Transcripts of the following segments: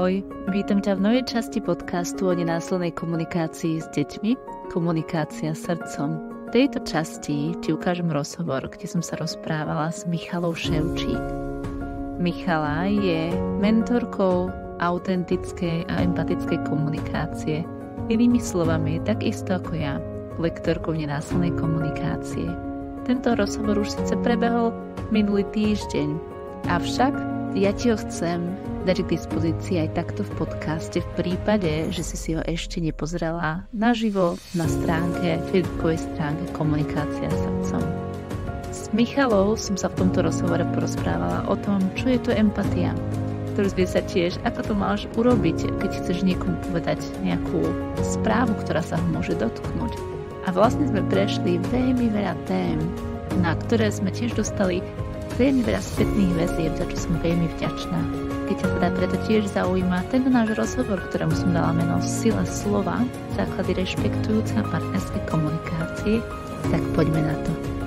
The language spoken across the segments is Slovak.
Ahoj, vítam ťa v novej časti podcastu o nenásilnej komunikácii s deťmi, komunikácia srdcom. V tejto časti ti ukážem rozhovor, kde som sa rozprávala s Michalou Ševčík. Michala je mentorkou autentickej a empatickej komunikácie. Inými slovami, takisto ako ja, lektorkou nenásilnej komunikácie. Tento rozhovor už síce prebehol minulý týždeň, avšak ja ti ho chcem dať k dispozícii aj takto v podcaste v prípade, že si si ho ešte nepozrela naživo na stránke, facebookovej stránke Komunikácia srdcom. S Michalou som sa v tomto rozhovore porozprávala o tom, čo je to empatia. Dozvie sa tiež, ako to máš urobiť, keď chceš niekomu povedať nejakú správu, ktorá sa ho môže dotknúť. A vlastne sme prešli veľmi veľa tém, na ktoré sme tiež dostali veľmi veľa spätných väzieb, za čo som veľmi vďačná keď ťa teda preto tiež zaujíma tento náš rozhovor, ktorému som dala meno Sila slova, základy rešpektujúce a partnerské komunikácie, tak poďme na to.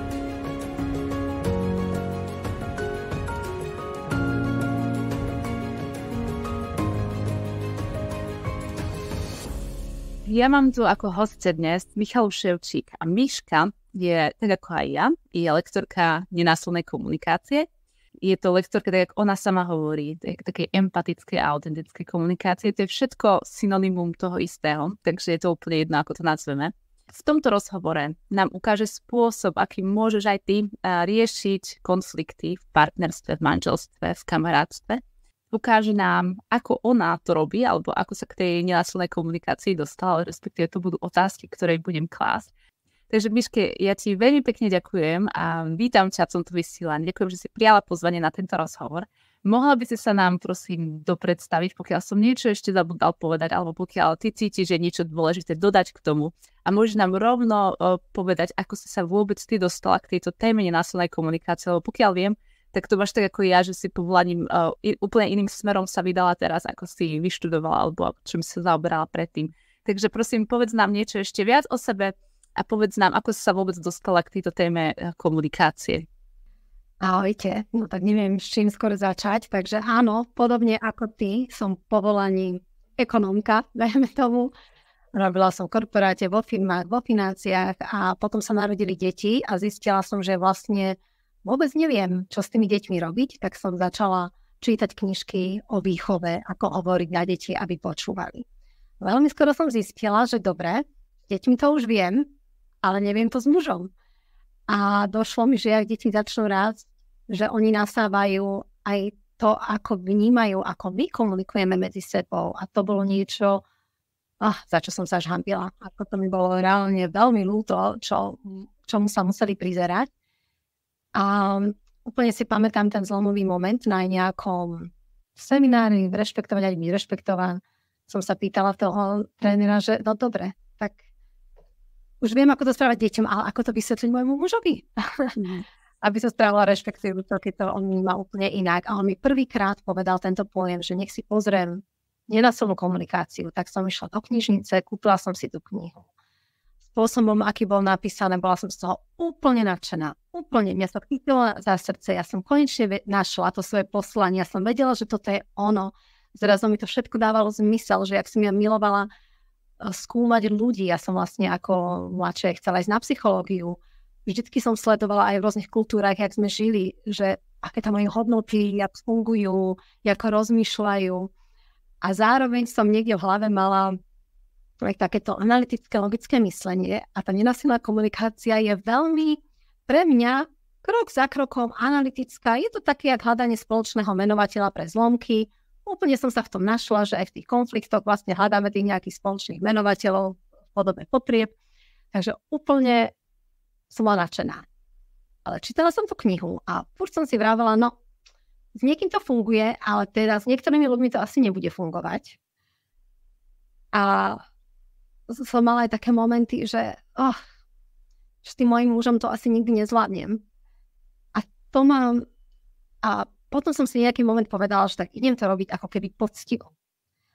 Ja mám tu ako hostce dnes Michal Ševčík a Miška je, tak ako aj ja, je lektorka nenásilnej komunikácie je to lektorka, tak ako ona sama hovorí, také empatické a autentické komunikácie, to je všetko synonymum toho istého, takže je to úplne jedno, ako to nazveme. V tomto rozhovore nám ukáže spôsob, aký môžeš aj ty riešiť konflikty v partnerstve, v manželstve, v kamarátstve. Ukáže nám, ako ona to robí, alebo ako sa k tej nenásilnej komunikácii dostala, respektíve to budú otázky, ktoré budem klásť. Takže Miške, ja ti veľmi pekne ďakujem a vítam ťa v tomto vysielaní. Ďakujem, že si prijala pozvanie na tento rozhovor. Mohla by si sa nám prosím dopredstaviť, pokiaľ som niečo ešte zabudal povedať, alebo pokiaľ ty cítiš, že niečo dôležité dodať k tomu. A môžeš nám rovno povedať, ako si sa vôbec ty dostala k tejto téme nenásilnej komunikácie, lebo pokiaľ viem, tak to máš tak ako ja, že si povolaním uh, úplne iným smerom sa vydala teraz, ako si vyštudovala, alebo čím sa zaoberala predtým. Takže prosím, povedz nám niečo ešte viac o sebe, a povedz nám, ako si sa vôbec dostala k tejto téme eh, komunikácie. Ahojte, no tak neviem, s čím skôr začať, takže áno, podobne ako ty, som povolaním ekonomka, dajme tomu. Robila som v korporáte, vo firmách, vo financiách a potom sa narodili deti a zistila som, že vlastne vôbec neviem, čo s tými deťmi robiť, tak som začala čítať knižky o výchove, ako hovoriť na deti, aby počúvali. Veľmi skoro som zistila, že dobre, deťmi to už viem, ale neviem to s mužom. A došlo mi, že ak deti začnú rásť, že oni nasávajú aj to, ako vnímajú, ako my komunikujeme medzi sebou. A to bolo niečo, ah, za čo som sa žhambila. Ako to mi bolo reálne veľmi ľúto, čo, čomu sa museli prizerať. A úplne si pamätám ten zlomový moment na nejakom seminári, rešpektovať aj byť rešpektovaný. Som sa pýtala toho trénera, že no dobre, tak už viem, ako to správať deťom, ale ako to vysvetliť môjmu mužovi. Mm. Aby sa správala rešpektujúco, keď to on má úplne inak. A on mi prvýkrát povedal tento pojem, že nech si pozriem nenasilnú komunikáciu. Tak som išla do knižnice, kúpila som si tú knihu. Spôsobom, aký bol napísané, bola som z toho úplne nadšená. Úplne. Mňa sa chytilo za srdce. Ja som konečne našla to svoje poslanie. Ja som vedela, že toto je ono. Zrazu mi to všetko dávalo zmysel, že ak som ja milovala skúmať ľudí. Ja som vlastne ako mladšie chcela ísť na psychológiu. Vždycky som sledovala aj v rôznych kultúrach, jak sme žili, že aké tam majú hodnoty, jak fungujú, ako rozmýšľajú. A zároveň som niekde v hlave mala aj takéto analytické, logické myslenie a tá nenasilná komunikácia je veľmi pre mňa krok za krokom analytická. Je to také, jak hľadanie spoločného menovateľa pre zlomky, úplne som sa v tom našla, že aj v tých konfliktoch vlastne hľadáme tých nejakých spoločných menovateľov v podobe potrieb. Takže úplne som bola nadšená. Ale čítala som tú knihu a furt som si vravela, no, s niekým to funguje, ale teda s niektorými ľuďmi to asi nebude fungovať. A som mala aj také momenty, že oh, s tým mojim mužom to asi nikdy nezvládnem. A to mám... A potom som si nejaký moment povedala, že tak idem to robiť ako keby poctivo.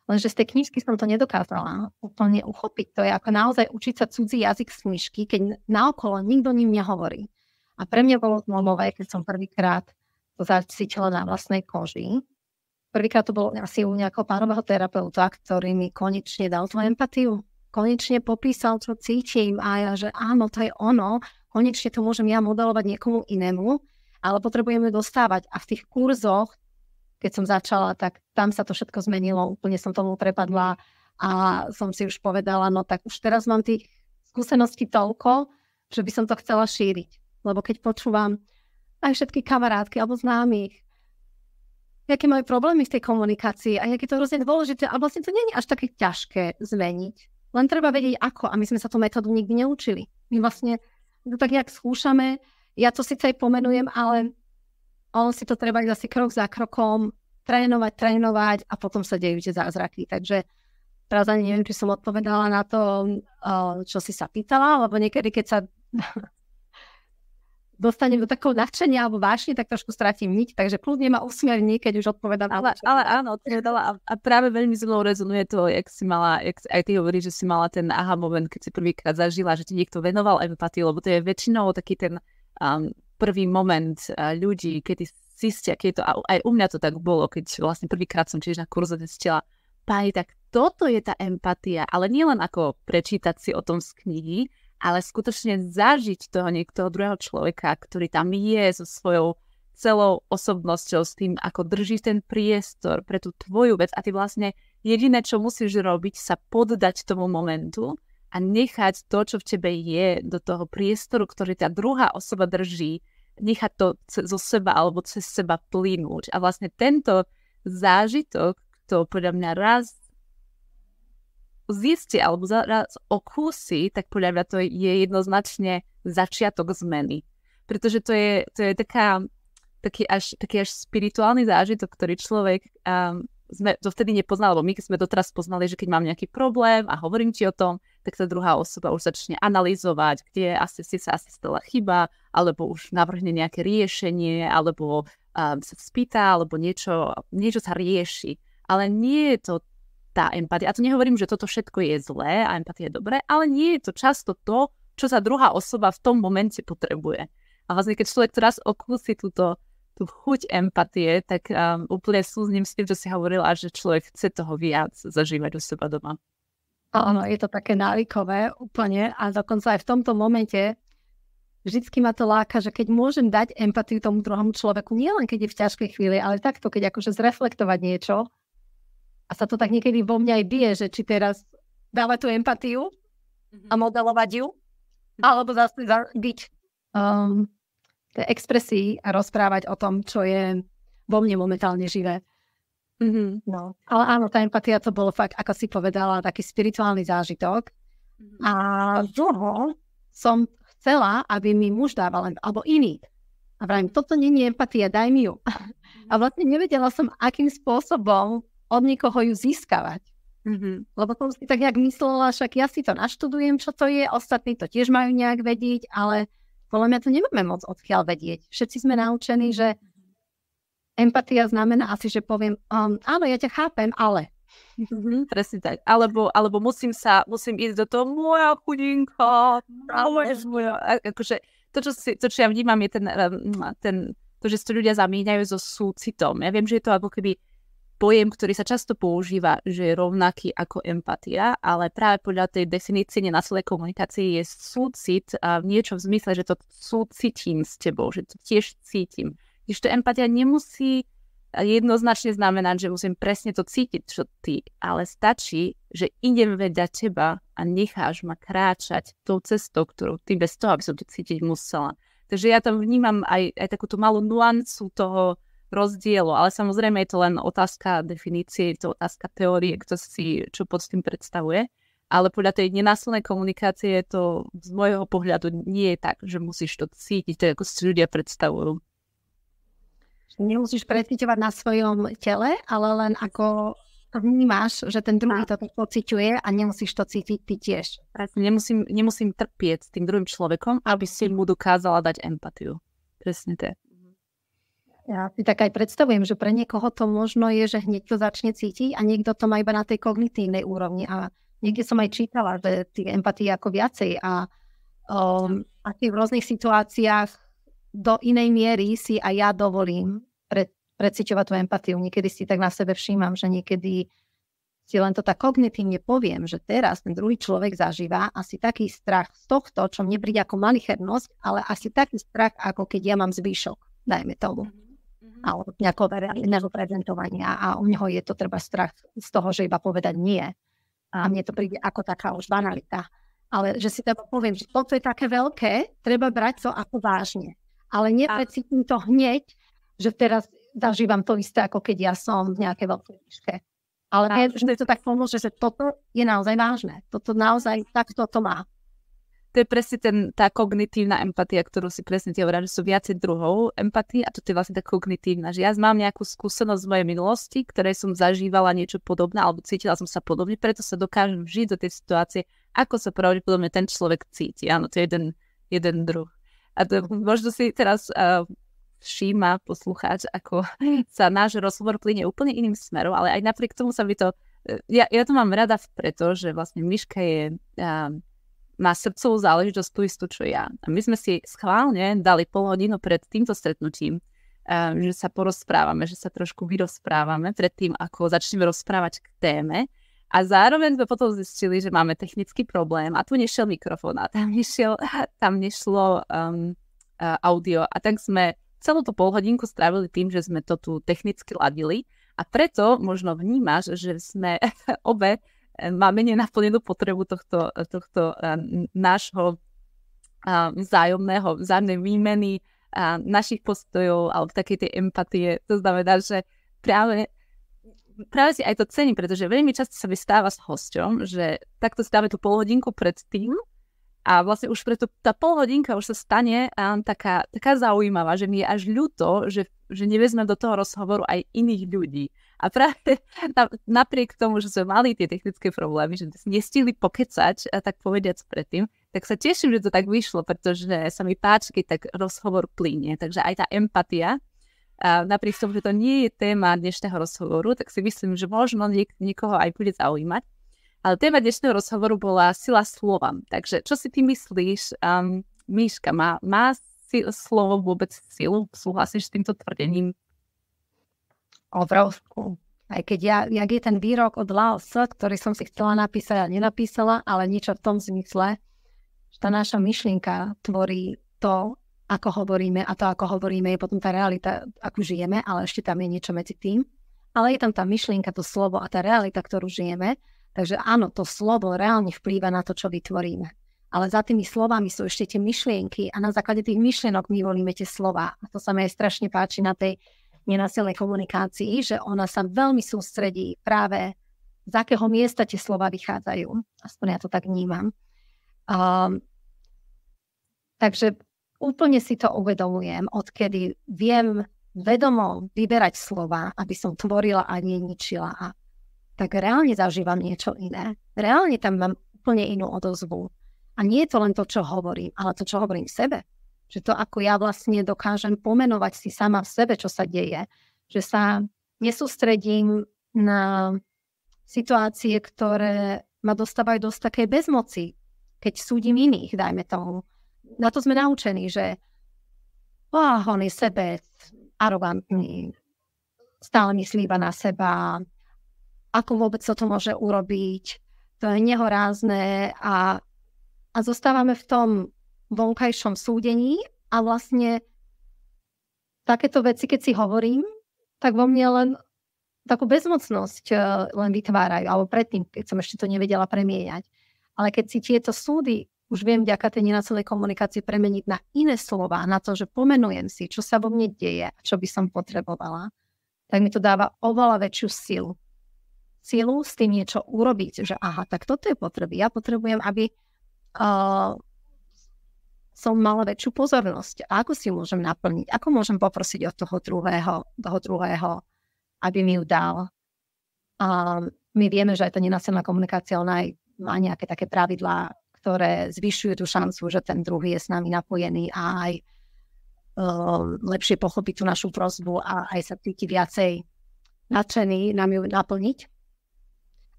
Lenže z tej knižky som to nedokázala úplne uchopiť. To je ako naozaj učiť sa cudzí jazyk z knižky, keď naokolo nikto ním nehovorí. A pre mňa bolo zlomové, keď som prvýkrát to zacítila na vlastnej koži, prvýkrát to bolo asi u nejakého pánového terapeuta, ktorý mi konečne dal tú empatiu. Konečne popísal, čo cítim a ja, že áno, to je ono, konečne to môžem ja modelovať niekomu inému, ale potrebujeme dostávať. A v tých kurzoch, keď som začala, tak tam sa to všetko zmenilo, úplne som tomu prepadla a som si už povedala, no tak už teraz mám tých skúseností toľko, že by som to chcela šíriť. Lebo keď počúvam aj všetky kamarátky alebo známych, aké majú problémy v tej komunikácii a aké to hrozne dôležité a vlastne to nie je až také ťažké zmeniť. Len treba vedieť ako a my sme sa tú metódu nikdy neučili. My vlastne to tak nejak skúšame, ja to síce aj pomenujem, ale on si to treba asi krok za krokom trénovať, trénovať a potom sa dejú tie zázraky. Takže teraz ani neviem, či som odpovedala na to, čo si sa pýtala, lebo niekedy, keď sa dostanem do takého nadšenia alebo vášne, tak trošku stratím niť, takže kľudne ma usmerní, keď už odpovedám. Ale, ale áno, odpovedala a, a práve veľmi mnou rezonuje to, jak si mala, jak aj ty hovoríš, že si mala ten aha moment, keď si prvýkrát zažila, že ti niekto venoval empatiu, lebo to je väčšinou taký ten um, prvý moment uh, ľudí, kedy zistia, keď to, aj u mňa to tak bolo, keď vlastne prvýkrát som tiež na kurze zistila, páni, tak toto je tá empatia, ale nie len ako prečítať si o tom z knihy, ale skutočne zažiť toho niektoho druhého človeka, ktorý tam je so svojou celou osobnosťou, s tým, ako drží ten priestor pre tú tvoju vec a ty vlastne jediné, čo musíš robiť, sa poddať tomu momentu a nechať to, čo v tebe je, do toho priestoru, ktorý tá druhá osoba drží, nechať to zo seba alebo cez seba plynúť. A vlastne tento zážitok, to podľa mňa raz zistí alebo raz okúsi, tak podľa mňa to je jednoznačne začiatok zmeny. Pretože to je, to je taká, taký, až, taký až spirituálny zážitok, ktorý človek um, sme to vtedy nepoznali, lebo my sme doteraz poznali, že keď mám nejaký problém a hovorím ti o tom, tak tá druhá osoba už začne analyzovať, kde asi si sa asi stala chyba, alebo už navrhne nejaké riešenie, alebo um, sa spýta, alebo niečo, niečo sa rieši. Ale nie je to tá empatia. A to nehovorím, že toto všetko je zlé a empatia je dobré, ale nie je to často to, čo sa druhá osoba v tom momente potrebuje. A vlastne keď človek teraz okúsi túto tú chuť empatie, tak um, úplne súzním s tým, čo si hovorila, že človek chce toho viac zažívať u seba doma. Áno, je to také návykové úplne a dokonca aj v tomto momente vždycky ma to láka, že keď môžem dať empatiu tomu druhému človeku, nielen keď je v ťažkej chvíli, ale takto, keď akože zreflektovať niečo, a sa to tak niekedy vo mňa aj bije, že či teraz dávať tú empatiu a modelovať ju, alebo zase byť um, tej expresii a rozprávať o tom, čo je vo mne momentálne živé. Mm-hmm. No. Ale áno, tá empatia to bolo fakt, ako si povedala, taký spirituálny zážitok. Mm-hmm. A dlho som chcela, aby mi muž dával, alebo iný. A vravím, toto není empatia, daj mi ju. A vlastne nevedela som, akým spôsobom od nikoho ju získavať. Mm-hmm. Lebo som si tak nejak myslela, však ja si to naštudujem, čo to je, ostatní to tiež majú nejak vedieť, ale podľa mňa to nemáme moc odkiaľ vedieť. Všetci sme naučení, že empatia znamená asi, že poviem, um, áno, ja ťa chápem, ale. Mm-hmm, presne tak. Alebo, alebo musím sa, musím ísť do toho, moja chudinka, moja, akože to, čo, si, to, čo ja vnímam, je ten, ten, to, že si to ľudia zamíňajú so súcitom. Ja viem, že je to ako keby pojem, ktorý sa často používa, že je rovnaký ako empatia, ale práve podľa tej definície nenásilnej komunikácie je súcit a niečo v zmysle, že to súcitím s tebou, že to tiež cítim. Ešte empatia nemusí jednoznačne znamenať, že musím presne to cítiť, čo ty, ale stačí, že idem vedľa teba a necháš ma kráčať tou cestou, ktorú ty bez toho, aby som to cítiť musela. Takže ja tam vnímam aj, aj takúto malú nuancu toho, rozdielu, ale samozrejme je to len otázka definície, je to otázka teórie, kto si čo pod tým predstavuje. Ale podľa tej nenásilnej komunikácie je to z môjho pohľadu nie je tak, že musíš to cítiť, to je ako si ľudia predstavujú. Nemusíš precíťovať na svojom tele, ale len ako vnímaš, že ten druhý to pociťuje a nemusíš to cítiť ty tiež. Nemusím, nemusím trpieť s tým druhým človekom, aby si mu dokázala dať empatiu. Presne to. Ja si tak aj predstavujem, že pre niekoho to možno je, že hneď to začne cítiť a niekto to má iba na tej kognitívnej úrovni. A niekde som aj čítala, že tých empatí ako viacej a um, a v rôznych situáciách do inej miery si aj ja dovolím pre preciťovať tú empatiu. Niekedy si tak na sebe všímam, že niekedy si len to tak kognitívne poviem, že teraz ten druhý človek zažíva asi taký strach z tohto, čo mne príde ako malichernosť, ale asi taký strach, ako keď ja mám zvyšok, dajme tomu. Mm-hmm. Alebo nejakého verejného prezentovania a u neho je to treba strach z toho, že iba povedať nie. A mne to príde ako taká už banalita. Ale že si teda poviem, že toto je také veľké, treba brať to ako vážne. Ale neprecítim to hneď, že teraz zažívam to isté, ako keď ja som v nejakej veľkej výške. Ale a, že to tak pomôže, že toto je naozaj vážne. Toto naozaj takto to má. To je presne ten, tá kognitívna empatia, ktorú si presne ti hovorila, že sú viacej druhov empatie a to je vlastne tá kognitívna, že ja mám nejakú skúsenosť z mojej minulosti, ktorej som zažívala niečo podobné alebo cítila som sa podobne, preto sa dokážem žiť do tej situácie, ako sa pravdepodobne ten človek cíti. Áno, to je jeden, jeden druh. A to, možno si teraz uh, všíma poslucháč, ako sa náš rozhovor plyne úplne iným smerom, ale aj napriek tomu sa by to... E, ja, ja to mám rada preto, že vlastne Myška je... Um, má srdcovú záležitosť tú istú, čo ja. A my sme si schválne dali pol hodinu pred týmto stretnutím, um, že sa porozprávame, že sa trošku vyrozprávame pred tým, ako začneme rozprávať k téme. A zároveň sme potom zistili, že máme technický problém a tu nešiel mikrofón a tam, nešiel, tam nešlo um, audio. A tak sme celú tú polhodinku strávili tým, že sme to tu technicky ladili a preto možno vnímaš, že sme obe eh, máme nenaplnenú potrebu tohto, tohto nášho vzájomného, vzájomnej výmeny našich postojov alebo takej tej empatie. To znamená, že práve práve si aj to cením, pretože veľmi často sa vystáva s hosťom, že takto si dáme tú polhodinku pred tým a vlastne už preto tá pol hodinka už sa stane taká, taká zaujímavá, že mi je až ľúto, že, že nevezmem do toho rozhovoru aj iných ľudí. A práve na, napriek tomu, že sme mali tie technické problémy, že nestihli pokecať, a tak povediac predtým, tak sa teším, že to tak vyšlo, pretože sa mi páči, keď tak rozhovor plíne. Takže aj tá empatia, a napriek tomu, že to nie je téma dnešného rozhovoru, tak si myslím, že možno niek- niekoho aj bude zaujímať. Ale téma dnešného rozhovoru bola sila slova. Takže čo si ty myslíš, um, Míška, má, má si, slovo vôbec silu? Súhlasíš s týmto tvrdením? Obrovskú. Aj keď ja, jak je ten výrok od Laos, ktorý som si chcela napísať a nenapísala, ale niečo v tom zmysle, že tá naša myšlienka tvorí to, ako hovoríme a to, ako hovoríme, je potom tá realita, ako žijeme, ale ešte tam je niečo medzi tým. Ale je tam tá myšlienka, to slovo a tá realita, ktorú žijeme. Takže áno, to slovo reálne vplýva na to, čo vytvoríme. Ale za tými slovami sú ešte tie myšlienky a na základe tých myšlienok my volíme tie slova. A to sa mi aj strašne páči na tej nenasilnej komunikácii, že ona sa veľmi sústredí práve z akého miesta tie slova vychádzajú. Aspoň ja to tak vnímam. Um, takže úplne si to uvedomujem, odkedy viem vedomo vyberať slova, aby som tvorila a neničila a tak reálne zažívam niečo iné. Reálne tam mám úplne inú odozvu. A nie je to len to, čo hovorím, ale to, čo hovorím sebe. Že to, ako ja vlastne dokážem pomenovať si sama v sebe, čo sa deje. Že sa nesústredím na situácie, ktoré ma dostávajú dosť takej bezmoci, keď súdim iných, dajme tomu. Na to sme naučení, že oh, on je sebec, arogantný, stále myslí iba na seba, ako vôbec sa to môže urobiť, to je nehorázne a, a zostávame v tom vonkajšom súdení a vlastne takéto veci, keď si hovorím, tak vo mne len takú bezmocnosť uh, len vytvárajú, alebo predtým, keď som ešte to nevedela premieňať. Ale keď si tieto súdy už viem vďaka tej nenasilnej komunikácii premeniť na iné slova, na to, že pomenujem si, čo sa vo mne deje, čo by som potrebovala, tak mi to dáva oveľa väčšiu silu silu s tým niečo urobiť, že aha, tak toto je potreby. Ja potrebujem, aby uh, som mala väčšiu pozornosť. A ako si môžem naplniť? Ako môžem poprosiť od toho druhého, toho druhého, aby mi ju dal? Uh, my vieme, že aj tá nenasilná komunikácia, ona aj má nejaké také pravidlá, ktoré zvyšujú tú šancu, že ten druhý je s nami napojený a aj uh, lepšie pochopiť tú našu prozbu a aj sa cíti viacej nadšený nám ju naplniť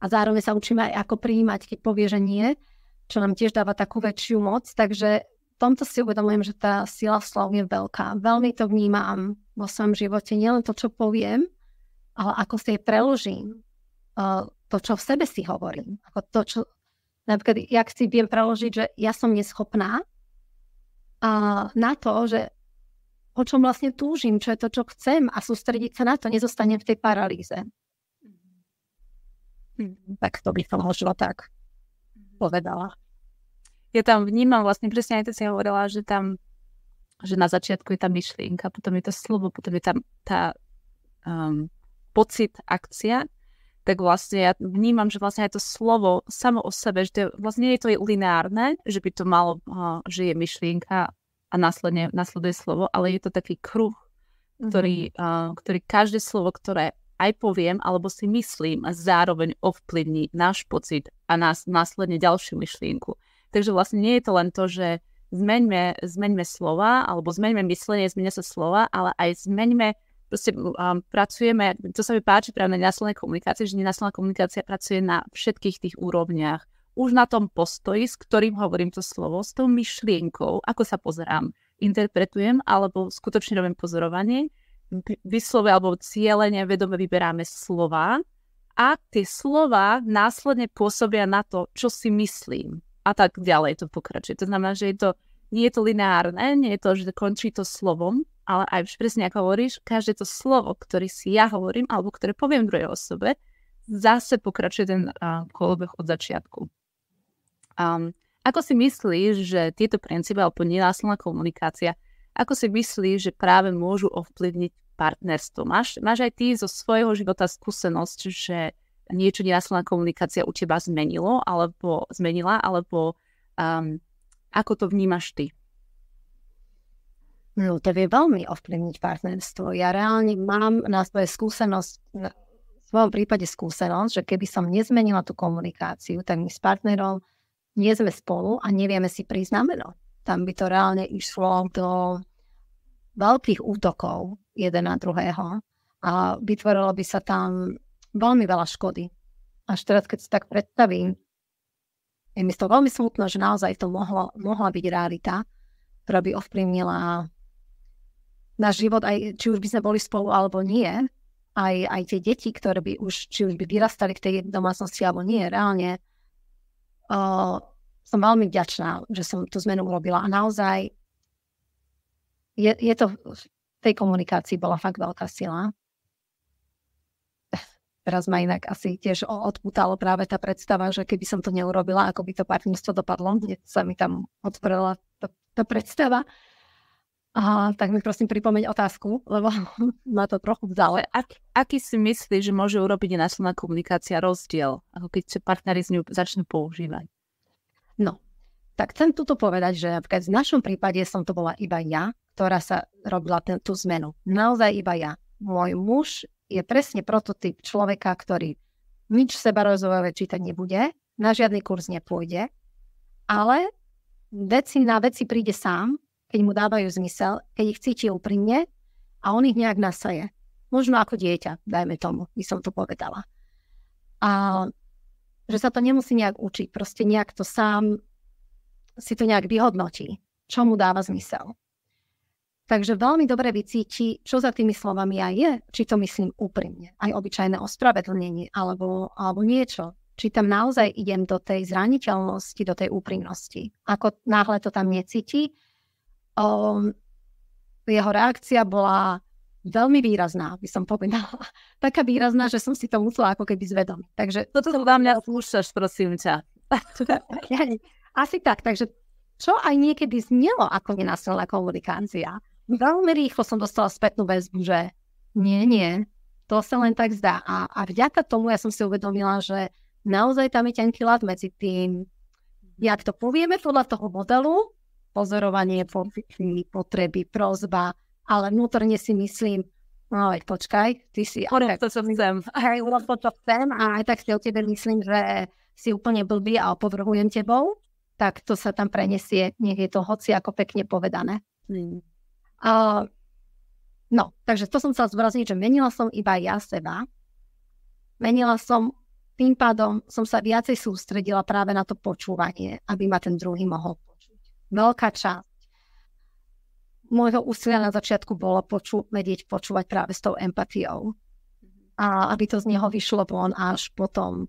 a zároveň sa učíme aj ako prijímať, keď povie, že nie, čo nám tiež dáva takú väčšiu moc. Takže tomto si uvedomujem, že tá sila slov je veľká. Veľmi to vnímam vo svojom živote, nielen to, čo poviem, ale ako si jej preložím. Uh, to, čo v sebe si hovorím. Ako to, čo, napríklad, jak si viem preložiť, že ja som neschopná a na to, že o čom vlastne túžim, čo je to, čo chcem a sústrediť sa na to, nezostanem v tej paralýze. Mm-hmm. Tak to by som možno tak povedala. Ja tam vnímam vlastne presne aj to si hovorila, že tam že na začiatku je tá myšlienka, potom je to slovo, potom je tam tá um, pocit, akcia, tak vlastne ja vnímam, že vlastne aj to slovo samo o sebe, že to je, vlastne nie je to lineárne, že by to malo, uh, že je myšlienka a následne nasleduje slovo, ale je to taký kruh, ktorý, mm-hmm. uh, ktorý každé slovo, ktoré aj poviem, alebo si myslím a zároveň ovplyvní náš pocit a nás následne ďalšiu myšlienku. Takže vlastne nie je to len to, že zmeňme, zmeňme slova, alebo zmeňme myslenie, zmeňme sa slova, ale aj zmeňme, proste um, pracujeme, to sa mi páči práve na následnej komunikácii, že následná komunikácia pracuje na všetkých tých úrovniach. Už na tom postoji, s ktorým hovorím to slovo, s tou myšlienkou, ako sa pozerám, interpretujem, alebo skutočne robím pozorovanie, vyslove alebo cieľene vedome vyberáme slova a tie slova následne pôsobia na to, čo si myslím a tak ďalej to pokračuje. To znamená, že je to, nie je to lineárne, nie je to, že končí to slovom, ale aj presne ako hovoríš, každé to slovo, ktoré si ja hovorím alebo ktoré poviem druhej osobe, zase pokračuje ten uh, kolobeh od začiatku. Um, ako si myslíš, že tieto princípy alebo nenásilná komunikácia ako si myslíš, že práve môžu ovplyvniť partnerstvo? Máš, máš aj ty zo svojho života skúsenosť, že niečo nenásilná komunikácia u teba zmenilo, alebo zmenila, alebo um, ako to vnímaš ty? No, to vie veľmi ovplyvniť partnerstvo. Ja reálne mám na svoje skúsenosť, v svojom prípade skúsenosť, že keby som nezmenila tú komunikáciu, tak my s partnerom nie sme spolu a nevieme si prísť na. Tam by to reálne išlo do veľkých útokov jeden na druhého a vytvorilo by sa tam veľmi veľa škody. Až teraz, keď si tak predstavím, je mi to veľmi smutno, že naozaj to mohlo, mohla byť realita, ktorá by ovplyvnila náš život, aj či už by sme boli spolu alebo nie, aj, aj tie deti, ktoré by už, či už by vyrastali v tej domácnosti alebo nie, reálne uh, som veľmi vďačná, že som tú zmenu urobila a naozaj je, je to v tej komunikácii bola fakt veľká sila. Teraz ma inak asi tiež odputalo práve tá predstava, že keby som to neurobila, ako by to partnerstvo dopadlo. Hneď sa mi tam otvorila tá, tá predstava. A tak mi prosím pripomeň otázku, lebo ma to trochu vzalo. Ak, aký si myslíš, že môže urobiť následná komunikácia rozdiel, ako keď sa partneri z ňu začnú používať? No, tak chcem tuto povedať, že napríklad v našom prípade som to bola iba ja, ktorá sa robila ten, tú zmenu. Naozaj iba ja. Môj muž je presne prototyp človeka, ktorý nič seba rozvojové čítať nebude, na žiadny kurz nepôjde, ale veci na veci príde sám, keď mu dávajú zmysel, keď ich cíti úprimne a on ich nejak nasaje. Možno ako dieťa, dajme tomu, by som to povedala. A že sa to nemusí nejak učiť, proste nejak to sám si to nejak vyhodnotí, čo mu dáva zmysel. Takže veľmi dobre vycíti, čo za tými slovami aj je, či to myslím úprimne, aj obyčajné ospravedlnenie alebo, alebo niečo. Či tam naozaj idem do tej zraniteľnosti, do tej úprimnosti. Ako náhle to tam necíti, um, jeho reakcia bola veľmi výrazná, by som povedala. Taká výrazná, že som si to musela ako keby zvedomiť. Takže toto to vám mňa púšťaš, prosím ťa. Asi tak, takže čo aj niekedy znelo ako nenásilná komunikácia. Veľmi rýchlo som dostala spätnú väzbu, že nie, nie, to sa len tak zdá. A, a vďaka tomu ja som si uvedomila, že naozaj tam je tenký lat medzi tým, jak to povieme podľa toho modelu, pozorovanie, potreby, prozba, ale vnútorne si myslím, no veď počkaj, ty si... Hovorím, to som chcem. Hej, to, čo chcem a aj tak si o tebe myslím, že si úplne blbý a opovrhujem tebou, tak to sa tam prenesie, nech je to hoci ako pekne povedané. Mm. Uh, no, takže to som chcela zvrazniť, že menila som iba ja seba. Menila som, tým pádom som sa viacej sústredila práve na to počúvanie, aby ma ten druhý mohol počuť. Veľká časť môjho úsilia na začiatku bolo poču- vedieť počúvať práve s tou empatiou. A aby to z neho vyšlo von až potom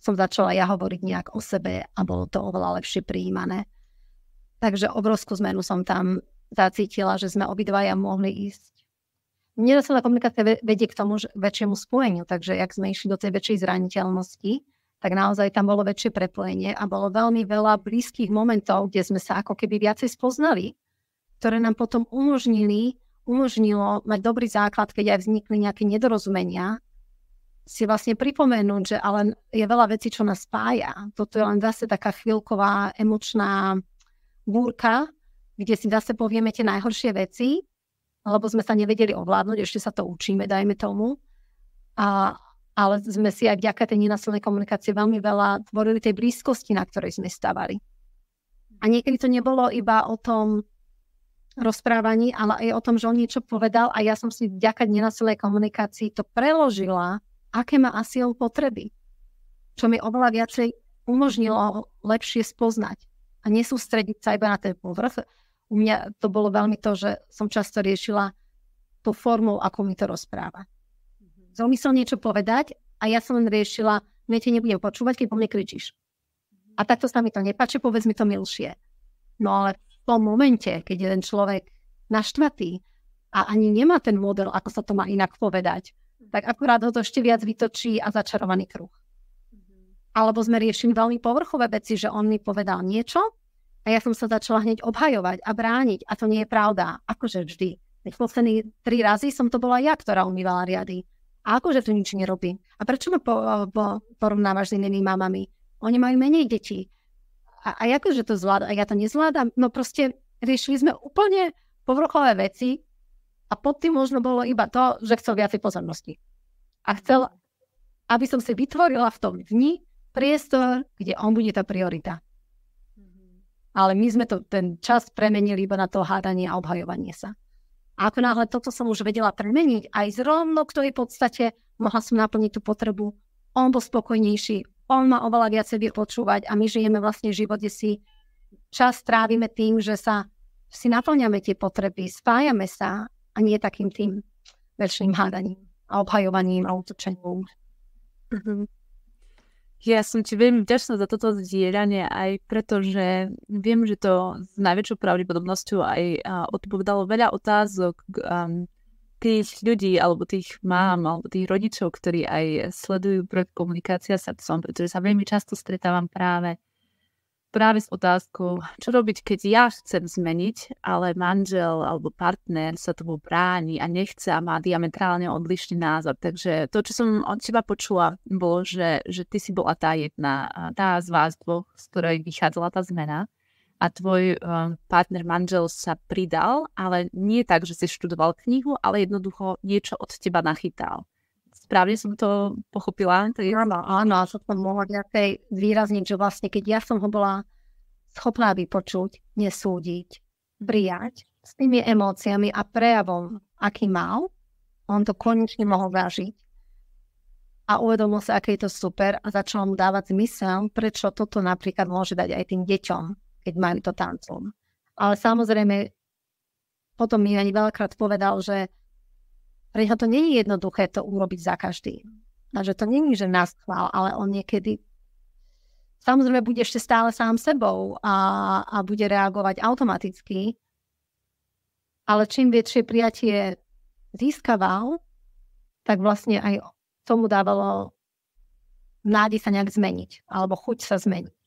som začala ja hovoriť nejak o sebe a bolo to oveľa lepšie prijímané. Takže obrovskú zmenu som tam zacítila, že sme obidvaja mohli ísť. Nedosilná komunikácia vedie k tomu že väčšiemu spojeniu, takže jak sme išli do tej väčšej zraniteľnosti, tak naozaj tam bolo väčšie prepojenie a bolo veľmi veľa blízkych momentov, kde sme sa ako keby viacej spoznali ktoré nám potom umožnili, umožnilo mať dobrý základ, keď aj vznikli nejaké nedorozumenia, si vlastne pripomenúť, že ale je veľa vecí, čo nás spája. Toto je len zase taká chvíľková emočná búrka, kde si zase povieme tie najhoršie veci, lebo sme sa nevedeli ovládnuť, ešte sa to učíme, dajme tomu. A, ale sme si aj vďaka tej nenasilnej komunikácie veľmi veľa tvorili tej blízkosti, na ktorej sme stavali. A niekedy to nebolo iba o tom, rozprávaní, ale aj o tom, že on niečo povedal a ja som si vďaka nenasilnej komunikácii to preložila, aké má asi on potreby. Čo mi oveľa viacej umožnilo lepšie spoznať a nesústrediť sa iba na ten povrch. U mňa to bolo veľmi to, že som často riešila tú formou, ako mi to rozpráva. Zomyslel niečo povedať a ja som len riešila, viete, nebudem počúvať, keď po mne kričíš. A takto sa mi to nepáči, povedz mi to milšie. No ale tom momente, keď je ten človek naštvatý a ani nemá ten model, ako sa to má inak povedať, tak akurát ho to ešte viac vytočí a začarovaný kruh. Alebo sme riešili veľmi povrchové veci, že on mi povedal niečo a ja som sa začala hneď obhajovať a brániť a to nie je pravda. Akože vždy. Veď poslední tri razy som to bola ja, ktorá umývala riady. A akože to nič nerobím. A prečo ma po, po, porovnávaš s inými mamami? Oni majú menej detí a, a akože to zvládam, a ja to nezvládam. No proste riešili sme úplne povrchové veci a pod tým možno bolo iba to, že chcel viacej pozornosti. A chcel, aby som si vytvorila v tom dni priestor, kde on bude tá priorita. Ale my sme to, ten čas premenili iba na to hádanie a obhajovanie sa. A ako náhle toto som už vedela premeniť, aj zrovno k tej podstate mohla som naplniť tú potrebu, on bol spokojnejší, on má oveľa viacej vypočúvať a my žijeme vlastne život, kde si čas trávime tým, že sa si naplňame tie potreby, spájame sa a nie takým tým väčším hádaním a obhajovaním a útočením. Mm-hmm. Ja som ti veľmi vďačná za toto zdieľanie aj preto, že viem, že to s najväčšou pravdepodobnosťou aj odpovedalo veľa otázok um, tých ľudí, alebo tých mám, alebo tých rodičov, ktorí aj sledujú projekt komunikácia srdcom, pretože sa veľmi často stretávam práve práve s otázkou, čo robiť, keď ja chcem zmeniť, ale manžel alebo partner sa tomu bráni a nechce a má diametrálne odlišný názor. Takže to, čo som od teba počula, bolo, že, že ty si bola tá jedna, tá z vás dvoch, z ktorej vychádzala tá zmena a tvoj um, partner, manžel sa pridal, ale nie tak, že si študoval knihu, ale jednoducho niečo od teba nachytal. Správne som to pochopila? To je... Áno, áno, a som mohla nejakej výrazniť, že vlastne keď ja som ho bola schopná vypočuť, nesúdiť, prijať s tými emóciami a prejavom, aký mal, on to konečne mohol zažiť a uvedomil sa, aké je to super a začal mu dávať zmysel, prečo toto napríklad môže dať aj tým deťom keď mali to tancom. Ale samozrejme, potom mi ani veľakrát povedal, že pre to nie je jednoduché to urobiť za každý. A že to není, že nás chvál, ale on niekedy samozrejme bude ešte stále sám sebou a, a bude reagovať automaticky. Ale čím väčšie prijatie získaval, tak vlastne aj tomu dávalo nádej sa nejak zmeniť, alebo chuť sa zmeniť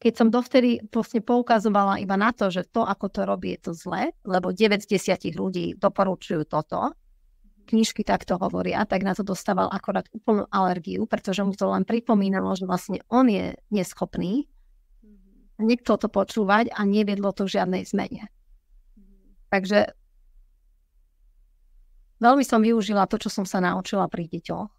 keď som dovtedy vlastne poukazovala iba na to, že to, ako to robí, je to zle, lebo 9 z 10 ľudí doporučujú toto, knižky takto hovoria, tak na to dostával akorát úplnú alergiu, pretože mu to len pripomínalo, že vlastne on je neschopný, niekto to počúvať a neviedlo to k žiadnej zmene. Takže veľmi som využila to, čo som sa naučila pri deťoch.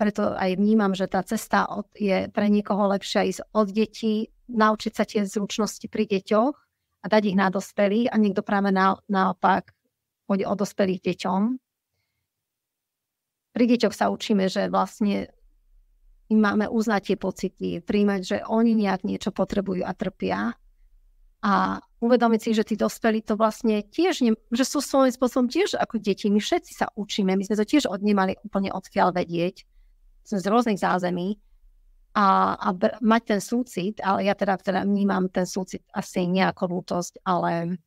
Preto aj vnímam, že tá cesta od, je pre niekoho lepšia ísť od detí naučiť sa tie zručnosti pri deťoch a dať ich na dospelých a niekto práve na, naopak pôjde o dospelých deťom. Pri deťoch sa učíme, že vlastne im máme uznať tie pocity, príjmať, že oni nejak niečo potrebujú a trpia a uvedomiť si, že tí dospelí to vlastne tiež, ne, že sú svojím spôsobom tiež ako deti. My všetci sa učíme, my sme to tiež od, nemali úplne odkiaľ vedieť. Sme z rôznych zázemí a, a br- mať ten súcit, ale ja teda, teda vnímam ten súcit asi nie ako lútosť, ale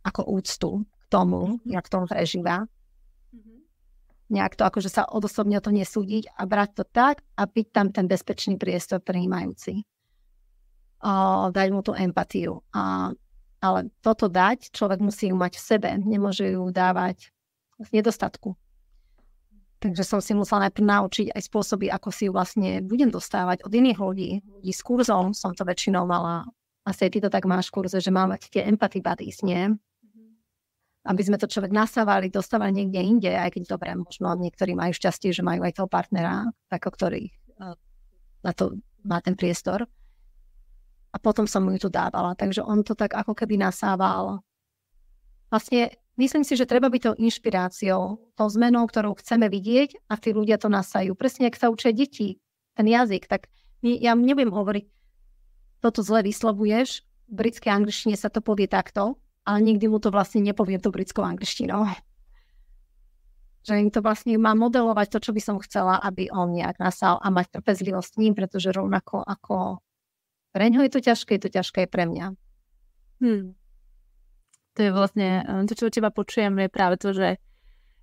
ako úctu k tomu, mm-hmm. jak to prežíva. Mm-hmm. Nejak to akože sa odosobne o to nesúdiť a brať to tak a byť tam ten bezpečný priestor prijímajúci a dať mu tú empatiu. A, ale toto dať, človek musí ju mať v sebe, nemôže ju dávať v nedostatku. Takže som si musela najprv naučiť aj spôsoby, ako si ju vlastne budem dostávať od iných ľudí. Ľudí s kurzom som to väčšinou mala. Asi ty to tak máš kurze, že mám mať tie empathy buddies, nie? Aby sme to človek nasávali, dostávali niekde inde, aj keď dobre, možno niektorí majú šťastie, že majú aj toho partnera, tak o ktorých eh, na to má ten priestor a potom som mu ju tu dávala. Takže on to tak ako keby nasával. Vlastne myslím si, že treba byť tou inšpiráciou, tou zmenou, ktorú chceme vidieť a tí ľudia to nasajú. Presne, ak sa učia deti, ten jazyk, tak my, ja nebudem hovoriť, toto zle vyslovuješ, v britskej angličtine sa to povie takto, ale nikdy mu to vlastne nepovie to britskou angličtinou. Že im to vlastne má modelovať to, čo by som chcela, aby on nejak nasal a mať trpezlivosť s ním, pretože rovnako ako pre ňo je to ťažké, je to ťažké aj pre mňa. Hmm. To je vlastne, eh, to, čo od teba počujem, je práve to, že,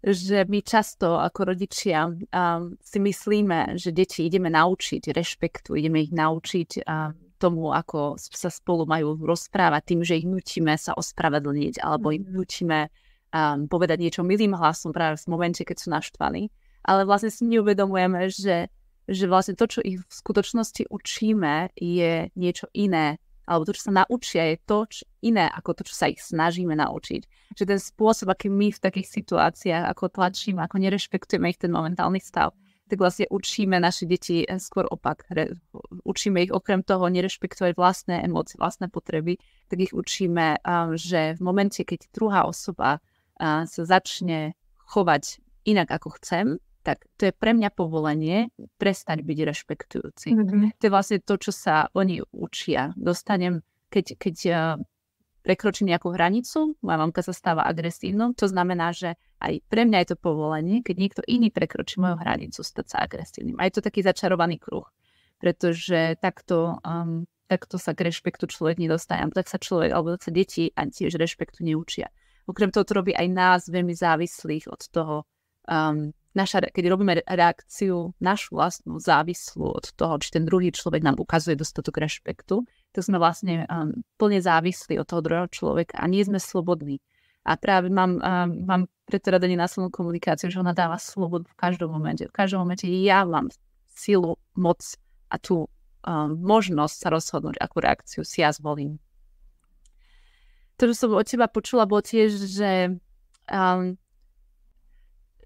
že my často ako rodičia um, si myslíme, že deti ideme naučiť rešpektu, ideme ich naučiť um, tomu, ako sa spolu majú rozprávať tým, že ich nutíme sa ospravedlniť alebo im nutíme um, povedať niečo milým hlasom práve v momente, keď sú naštvaní. Ale vlastne si neuvedomujeme, že že vlastne to, čo ich v skutočnosti učíme, je niečo iné. Alebo to, čo sa naučia, je to čo iné ako to, čo sa ich snažíme naučiť. Že ten spôsob, aký my v takých situáciách, ako tlačíme, ako nerešpektujeme ich ten momentálny stav, tak vlastne učíme naše deti skôr opak. Učíme ich okrem toho nerešpektovať vlastné emócie, vlastné potreby, tak ich učíme, že v momente, keď druhá osoba sa začne chovať inak, ako chcem, tak to je pre mňa povolenie prestať byť rešpektujúci. Mm-hmm. To je vlastne to, čo sa oni učia. Dostanem, keď, keď uh, prekročím nejakú hranicu, moja mamka sa stáva agresívnou, to znamená, že aj pre mňa je to povolenie, keď niekto iný prekročí moju hranicu, stať sa agresívnym. A je to taký začarovaný kruh, pretože takto, um, takto sa k rešpektu človek nedostane. Tak sa človek, alebo tak sa deti a tiež rešpektu neučia. Okrem toho to robí aj nás veľmi závislých od toho, um, naša, keď robíme reakciu našu vlastnú závislú od toho, či ten druhý človek nám ukazuje dostatok rešpektu, tak sme vlastne um, plne závislí od toho druhého človeka a nie sme slobodní. A práve mám, um, mám preto rada nenásilnú komunikáciu, že ona dáva slobodu v každom momente. V každom momente ja mám silu, moc a tú um, možnosť sa rozhodnúť, akú reakciu si ja zvolím. To, čo som od teba počula, bolo tiež, že um,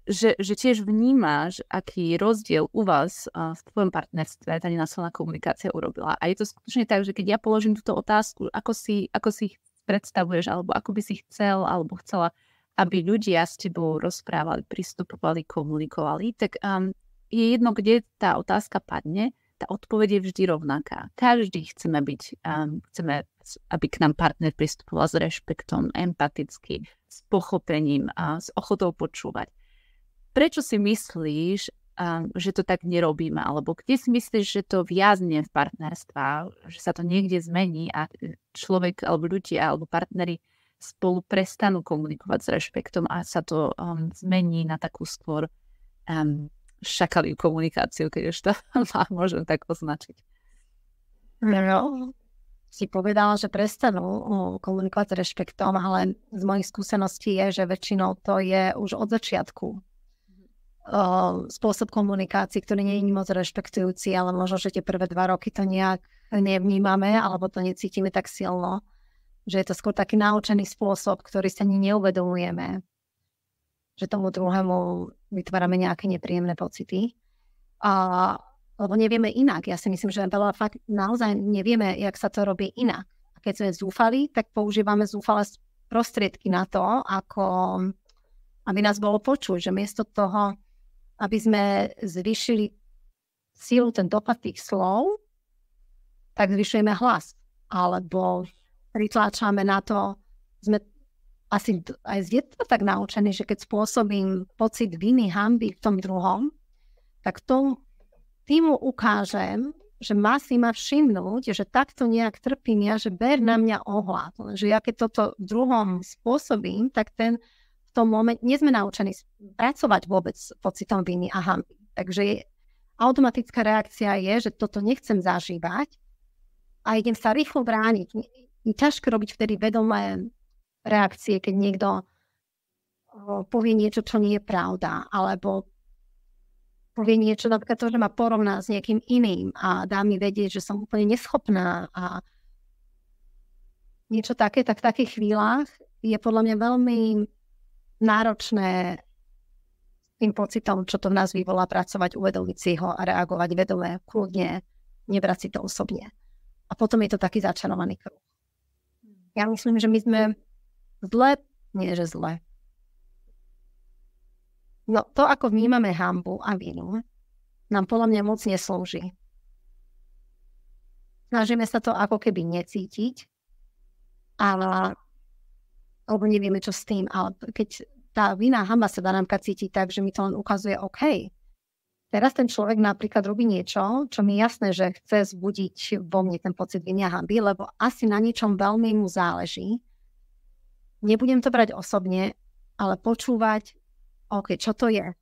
že, že tiež vnímaš, aký rozdiel u vás v tvojom partnerstve tá nenásilná komunikácia urobila. A je to skutočne tak, že keď ja položím túto otázku, ako si, ako si predstavuješ, alebo ako by si chcel, alebo chcela, aby ľudia s tebou rozprávali, pristupovali, komunikovali, tak um, je jedno, kde tá otázka padne, tá odpoveď je vždy rovnaká. Každý chceme byť, um, chceme, aby k nám partner pristupoval s rešpektom, empaticky, s pochopením a s ochotou počúvať prečo si myslíš, že to tak nerobíme? Alebo kde si myslíš, že to viazne v partnerstva, že sa to niekde zmení a človek alebo ľudia alebo partnery spolu prestanú komunikovať s rešpektom a sa to um, zmení na takú skôr um, šakaliu komunikáciu, keď už to môžem tak označiť. No, si povedala, že prestanú komunikovať s rešpektom, ale z mojich skúseností je, že väčšinou to je už od začiatku spôsob komunikácie, ktorý nie je moc rešpektujúci, ale možno, že tie prvé dva roky to nejak nevnímame alebo to necítime tak silno, že je to skôr taký naučený spôsob, ktorý sa ani neuvedomujeme, že tomu druhému vytvárame nejaké nepríjemné pocity. A, lebo nevieme inak. Ja si myslím, že veľa fakt naozaj nevieme, jak sa to robí inak. A keď sme zúfali, tak používame zúfale prostriedky na to, ako aby nás bolo počuť, že miesto toho, aby sme zvýšili sílu, ten dopad tých slov, tak zvyšujeme hlas. Alebo pritláčame na to, sme asi aj z detstva tak naučení, že keď spôsobím pocit viny, hamby v tom druhom, tak to tým ukážem, že má si ma všimnúť, že takto nejak trpím ja, že ber na mňa ohľad. Že ja keď toto druhom spôsobím, tak ten tom momente, nie sme naučení pracovať vôbec s pocitom viny a hamby. Takže automatická reakcia je, že toto nechcem zažívať a idem sa rýchlo brániť. Je ťažké robiť vtedy vedomé reakcie, keď niekto povie niečo, čo nie je pravda, alebo povie niečo, napríklad to, že ma porovná s niekým iným a dá mi vedieť, že som úplne neschopná a niečo také, tak v takých chvíľach je podľa mňa veľmi náročné tým pocitom, čo to v nás vyvolá, pracovať, uvedomiť si ho a reagovať vedomé, kľudne, nebrať si to osobne. A potom je to taký začarovaný kruh. Ja myslím, že my sme Zle, nie že zle. No to, ako vnímame hambu a vinu, nám podľa mňa moc neslúži. Snažíme sa to ako keby necítiť, ale alebo nevieme, čo s tým, ale keď tá vina hamba sa dá nám cítiť tak, že mi to len ukazuje, OK, teraz ten človek napríklad robí niečo, čo mi je jasné, že chce zbudiť vo mne ten pocit viny hamby, lebo asi na niečom veľmi mu záleží nebudem to brať osobne, ale počúvať, OK, čo to je.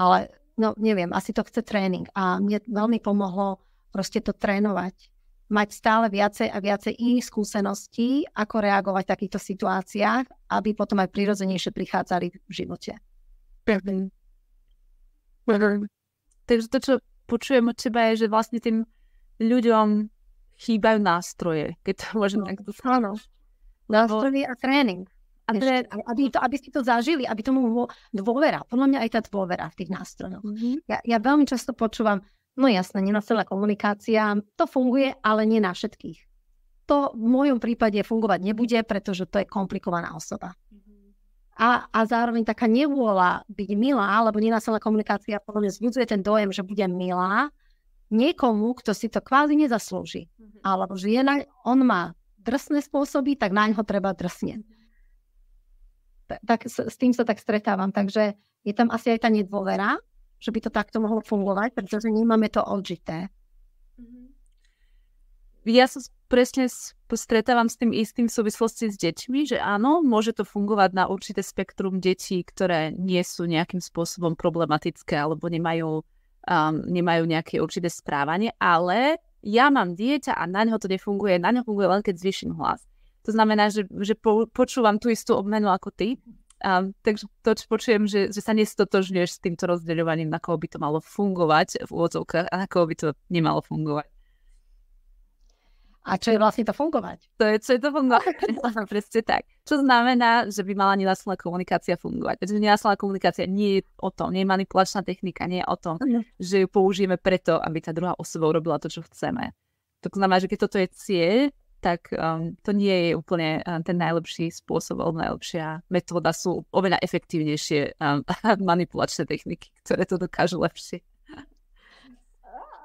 Ale no neviem, asi to chce tréning a mne veľmi pomohlo proste to trénovať. Mať stále viacej a viacej iných skúseností, ako reagovať v takýchto situáciách, aby potom aj prirodzenejšie prichádzali v živote. Takže to, čo počujem od teba, je, že vlastne tým ľuďom chýbajú nástroje, keď to môžem no, takto Áno, Nástroje a tréning. A tre, aby, to, aby si to zažili, aby tomu dôvera. Podľa mňa aj tá dôvera v tých nástrojoch. Mm-hmm. Ja, ja veľmi často počúvam, no jasné, nenasilná komunikácia, to funguje, ale nie na všetkých. To v mojom prípade fungovať nebude, pretože to je komplikovaná osoba. A, a zároveň taká nevôľa byť milá, alebo nenasilná komunikácia podľa mňa zbudzuje ten dojem, že budem milá niekomu, kto si to kvázi nezaslúži. Mm-hmm. Alebo že je na, on má drsné spôsoby, tak na ňo treba drsne. Tak s, s tým sa tak stretávam. Takže je tam asi aj tá nedôvera, že by to takto mohlo fungovať, pretože nemáme to odžité. Mhm. Ja sa presne stretávam s tým istým v súvislosti s deťmi, že áno, môže to fungovať na určité spektrum detí, ktoré nie sú nejakým spôsobom problematické alebo nemajú, um, nemajú nejaké určité správanie, ale ja mám dieťa a na neho to nefunguje, na neho funguje len keď zvýšim hlas. To znamená, že, že po, počúvam tú istú obmenu ako ty, um, takže to, čo počujem, že, že sa nestotožňuješ s týmto rozdeľovaním, na koho by to malo fungovať v úvodzovkách a na koho by to nemalo fungovať. A čo je vlastne to fungovať? To je, čo je to fungovať? Presne tak. Čo znamená, že by mala nenásilná komunikácia fungovať. Pretože nenásilná komunikácia nie je o tom, nie je manipulačná technika, nie je o tom, mm. že ju použijeme preto, aby tá druhá osoba urobila to, čo chceme. To znamená, že keď toto je cieľ, tak um, to nie je úplne um, ten najlepší spôsob alebo najlepšia metóda. Sú oveľa efektívnejšie um, manipulačné techniky, ktoré to dokážu lepšie.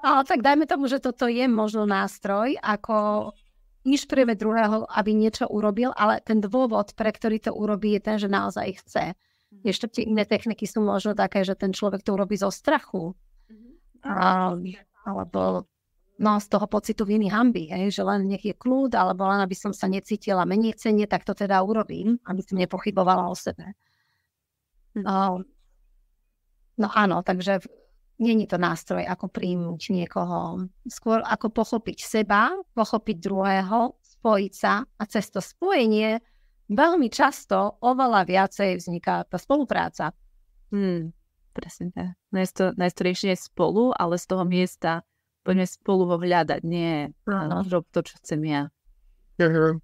Ale tak dajme tomu, že toto je možno nástroj, ako inšpirujeme druhého, aby niečo urobil, ale ten dôvod, pre ktorý to urobí, je ten, že naozaj chce. Mhm. Ešte tie iné techniky sú možno také, že ten človek to urobí zo strachu. Mhm. A, alebo no, z toho pocitu viny hamby, hej, že len nech je kľud, alebo len aby som sa necítila menej cenie, tak to teda urobím, aby som nepochybovala o sebe. No, no áno, takže Není to nástroj, ako príjmuť niekoho. Skôr ako pochopiť seba, pochopiť druhého, spojiť sa a cez to spojenie veľmi často oveľa viacej vzniká tá spolupráca. Hmm, presne tak. Najsto, riešenie spolu, ale z toho miesta poďme spolu ho hľadať, nie uh, rob to, čo chcem ja. Uh-huh.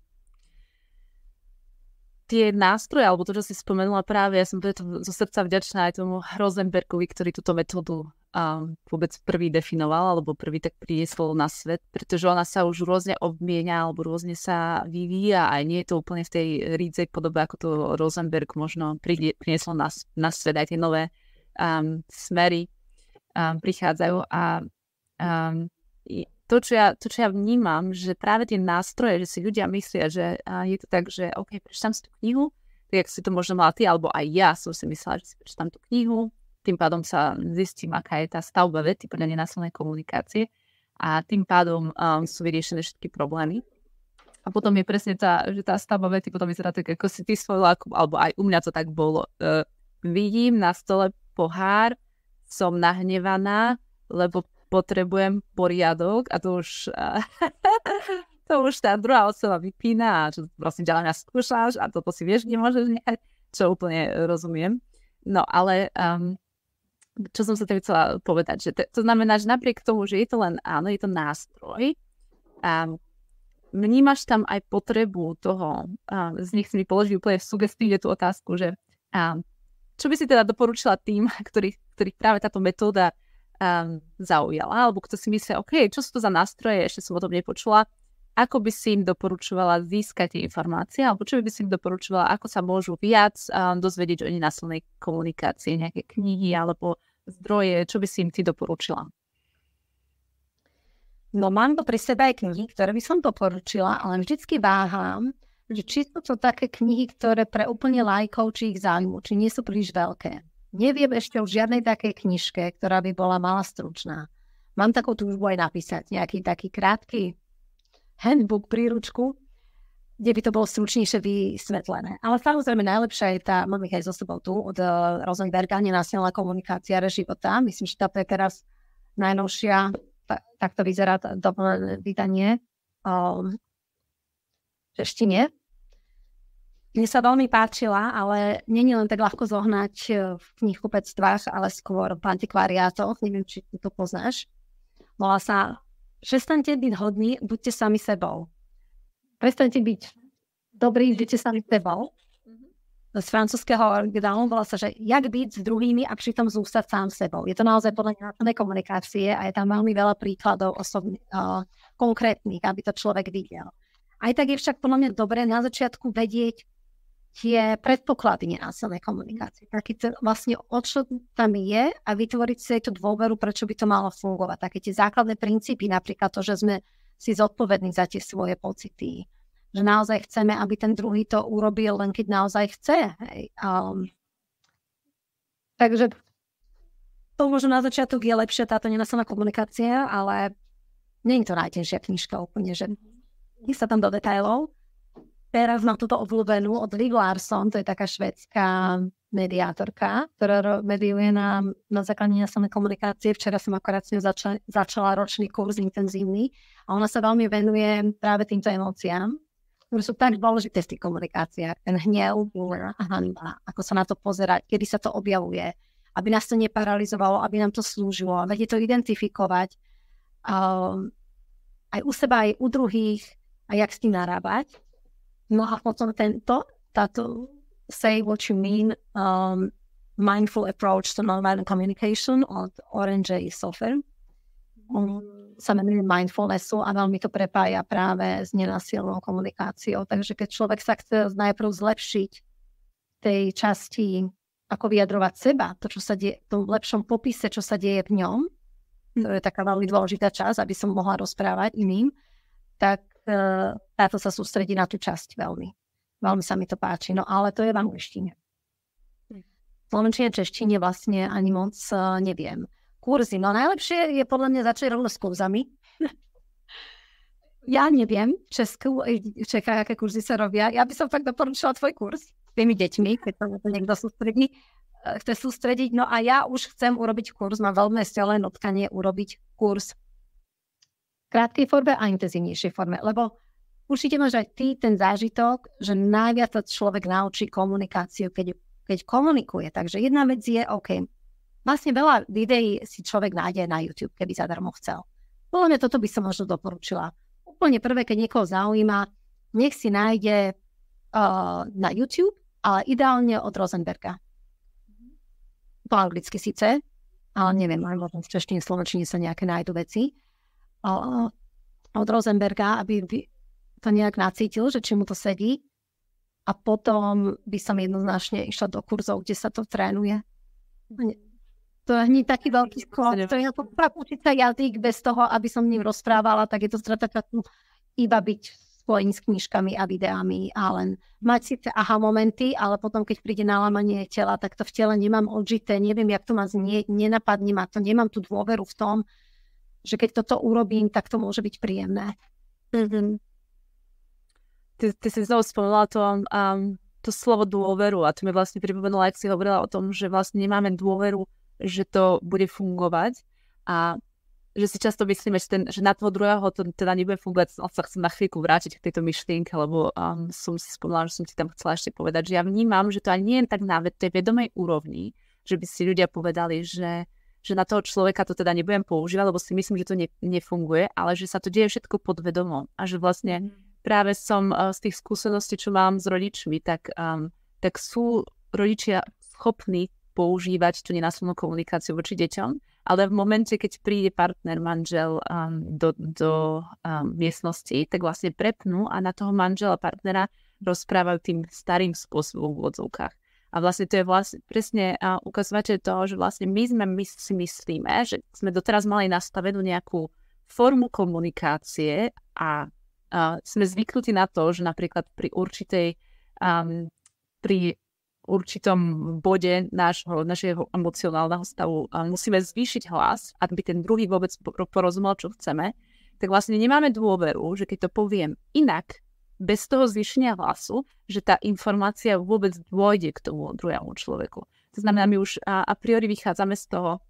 Tie nástroje, alebo to, čo si spomenula práve, ja som preto zo srdca vďačná aj tomu Rosenbergovi, ktorý túto metódu a vôbec prvý definoval, alebo prvý tak priniesol na svet, pretože ona sa už rôzne obmienia, alebo rôzne sa vyvíja, aj nie je to úplne v tej rídzej podobe, ako to Rosenberg možno priniesol na, na svet, aj tie nové um, smery um, prichádzajú a um, to, čo ja, to, čo ja vnímam, že práve tie nástroje, že si ľudia myslia, že je to tak, že OK, prečítam si tú knihu, tak si to možno mala ty, alebo aj ja som si myslela, že si prečítam tú knihu, tým pádom sa zistím, aká je tá stavba vety podľa nenásilnej komunikácie a tým pádom um, sú vyriešené všetky problémy. A potom je presne tá, že tá stavba vety potom vyzerá tak, ako si ty svoj alebo aj u mňa to tak bolo. Uh, vidím na stole pohár, som nahnevaná, lebo potrebujem poriadok a to už, to už tá druhá osoba vypína a čo vlastne ďalej nás skúšaš a toto si vieš, nemôžeš nechať, čo úplne rozumiem. No ale um, čo som sa tým chcela povedať, že to, to znamená, že napriek tomu, že je to len, áno, je to nástroj, um, vnímaš tam aj potrebu toho, um, z nich si mi položí úplne sugestívne tú otázku, že um, čo by si teda doporučila tým, ktorých, ktorých práve táto metóda um, zaujala, alebo kto si myslí, OK, čo sú to za nástroje, ešte som o tom nepočula, ako by si im doporučovala získať informácie, alebo čo by si im doporučovala, ako sa môžu viac um, dozvedieť o nenásilnej komunikácii, nejaké knihy alebo zdroje, čo by si im ty doporučila? No mám to pri sebe aj knihy, ktoré by som doporučila, ale vždycky váham, že či sú to také knihy, ktoré pre úplne lajkov, či ich zájmu, či nie sú príliš veľké. Neviem ešte o žiadnej takej knižke, ktorá by bola malá stručná. Mám takú túžbu aj napísať nejaký taký krátky handbook, príručku, kde by to bolo stručnejšie vysvetlené. Ale samozrejme najlepšia je tá, mám ich aj so sebou tu, od uh, Rosenberga, nenásilná komunikácia re života. Myslím, že táto je teraz najnovšia tak to vyzerá doplnené vydanie um, v češtine. Mne sa veľmi páčila, ale není len tak ľahko zohnať e, v knihkupectvách, ale skôr v antikvariátoch. Neviem, či to poznáš. Volá sa Přestaňte byť hodní, buďte sami sebou. Prestaňte byť dobrí, buďte sami sebou z francúzského originálu, volá sa, že jak byť s druhými a pritom zústať sám sebou. Je to naozaj podľa mňa komunikácie a je tam veľmi veľa príkladov osobný, uh, konkrétnych, aby to človek videl. Aj tak je však podľa mňa dobré na začiatku vedieť tie predpoklady nenásilnej komunikácie. Taký to vlastne o čo tam je a vytvoriť si tú dôveru, prečo by to malo fungovať. Také tie základné princípy, napríklad to, že sme si zodpovední za tie svoje pocity, že naozaj chceme, aby ten druhý to urobil len keď naozaj chce. Hej. Um, takže to možno na začiatok je lepšia táto nenasilná komunikácia, ale nie je to najtenšia knižka úplne, že nie sa tam do detailov. Teraz mám túto obľúbenú od Liv Larson, to je taká švedská mediátorka, ktorá mediuje na, na základe nenasilnej komunikácie. Včera som akorát s ňou začala, začala ročný kurz intenzívny a ona sa veľmi venuje práve týmto emóciám ktoré sú tak dôležité v tých komunikáciách. Ten hnev, a hanba, ako sa na to pozerať, kedy sa to objavuje, aby nás to neparalizovalo, aby nám to slúžilo, vedieť to identifikovať um, aj u seba, aj u druhých a jak s tým narábať. No a potom tento, táto say what you mean, um, mindful approach to nonviolent communication od Orange Software. Um, sa menuje mindfulnessu a veľmi to prepája práve s nenasilnou komunikáciou. Takže keď človek sa chce najprv zlepšiť tej časti, ako vyjadrovať seba, to, čo sa deje, v tom lepšom popise, čo sa deje v ňom, to je taká veľmi dôležitá časť, aby som mohla rozprávať iným, tak táto sa sústredí na tú časť veľmi. Veľmi sa mi to páči. No ale to je v angličtine. V slovenčine, češtine vlastne ani moc uh, neviem kurzy. No najlepšie je podľa mňa začať rovno s kurzami. ja neviem v Česku, v Čechách, aké kurzy sa robia. Ja by som fakt doporučila tvoj kurz s tými deťmi, keď sa to niekto sústredí, chce sústrediť. No a ja už chcem urobiť kurz, mám veľmi silné notkanie urobiť kurz krátkej forme a intenzívnejšej forme, lebo určite máš aj ty ten zážitok, že najviac sa človek naučí komunikáciu, keď, keď komunikuje. Takže jedna vec je, OK, Vlastne veľa videí si človek nájde na YouTube, keby zadarmo chcel. Podľa mňa toto by som možno doporučila. Úplne prvé, keď niekoho zaujíma, nech si nájde uh, na YouTube, ale ideálne od Rosenberga. Po anglicky síce, ale neviem, možno v češtine, slovenčine sa nejaké nájdu veci. Od Rosenberga, aby to nejak nacítil, že či mu to sedí. A potom by som jednoznačne išla do kurzov, kde sa to trénuje To je hneď taký veľký skok. To je ako učiť sa jazyk bez toho, aby som ním rozprávala, tak je to strata času iba byť spojení s knižkami a videami a len mať síce aha momenty, ale potom, keď príde nálamanie tela, tak to v tele nemám odžité, neviem, jak to má znieť, nenapadne ma to, nemám tú dôveru v tom, že keď toto urobím, tak to môže byť príjemné. Mm-hmm. Ty, ty si znovu spomenula to, um, to slovo dôveru a to mi vlastne pripomenula, ak si hovorila o tom, že vlastne nemáme dôveru, že to bude fungovať a že si často myslíme, že, ten, že na toho druhého to teda nebude fungovať. Sa chcem na chvíľku vrátiť k tejto myšlienke, lebo um, som si spomínala, že som ti tam chcela ešte povedať, že ja vnímam, že to ani nie je tak na tej vedomej úrovni, že by si ľudia povedali, že, že na toho človeka to teda nebudem používať, lebo si myslím, že to ne, nefunguje, ale že sa to deje všetko podvedomo a že vlastne mhm. práve som uh, z tých skúseností, čo mám s rodičmi, tak, um, tak sú rodičia schopní používať tú nenásilnú komunikáciu voči deťom, ale v momente, keď príde partner, manžel um, do, do um, miestnosti, tak vlastne prepnú a na toho manžela, partnera rozprávajú tým starým spôsobom v odzvukách. A vlastne to je vlastne presne uh, ukazovateľ toho, že vlastne my sme my si myslíme, že sme doteraz mali nastavenú nejakú formu komunikácie a uh, sme zvyknutí na to, že napríklad pri určitej um, pri určitom bode nášho, našeho emocionálneho stavu musíme zvýšiť hlas, aby ten druhý vôbec porozumel, čo chceme, tak vlastne nemáme dôveru, že keď to poviem inak, bez toho zvýšenia hlasu, že tá informácia vôbec dôjde k tomu druhému človeku. To znamená, my už a, a priori vychádzame z toho,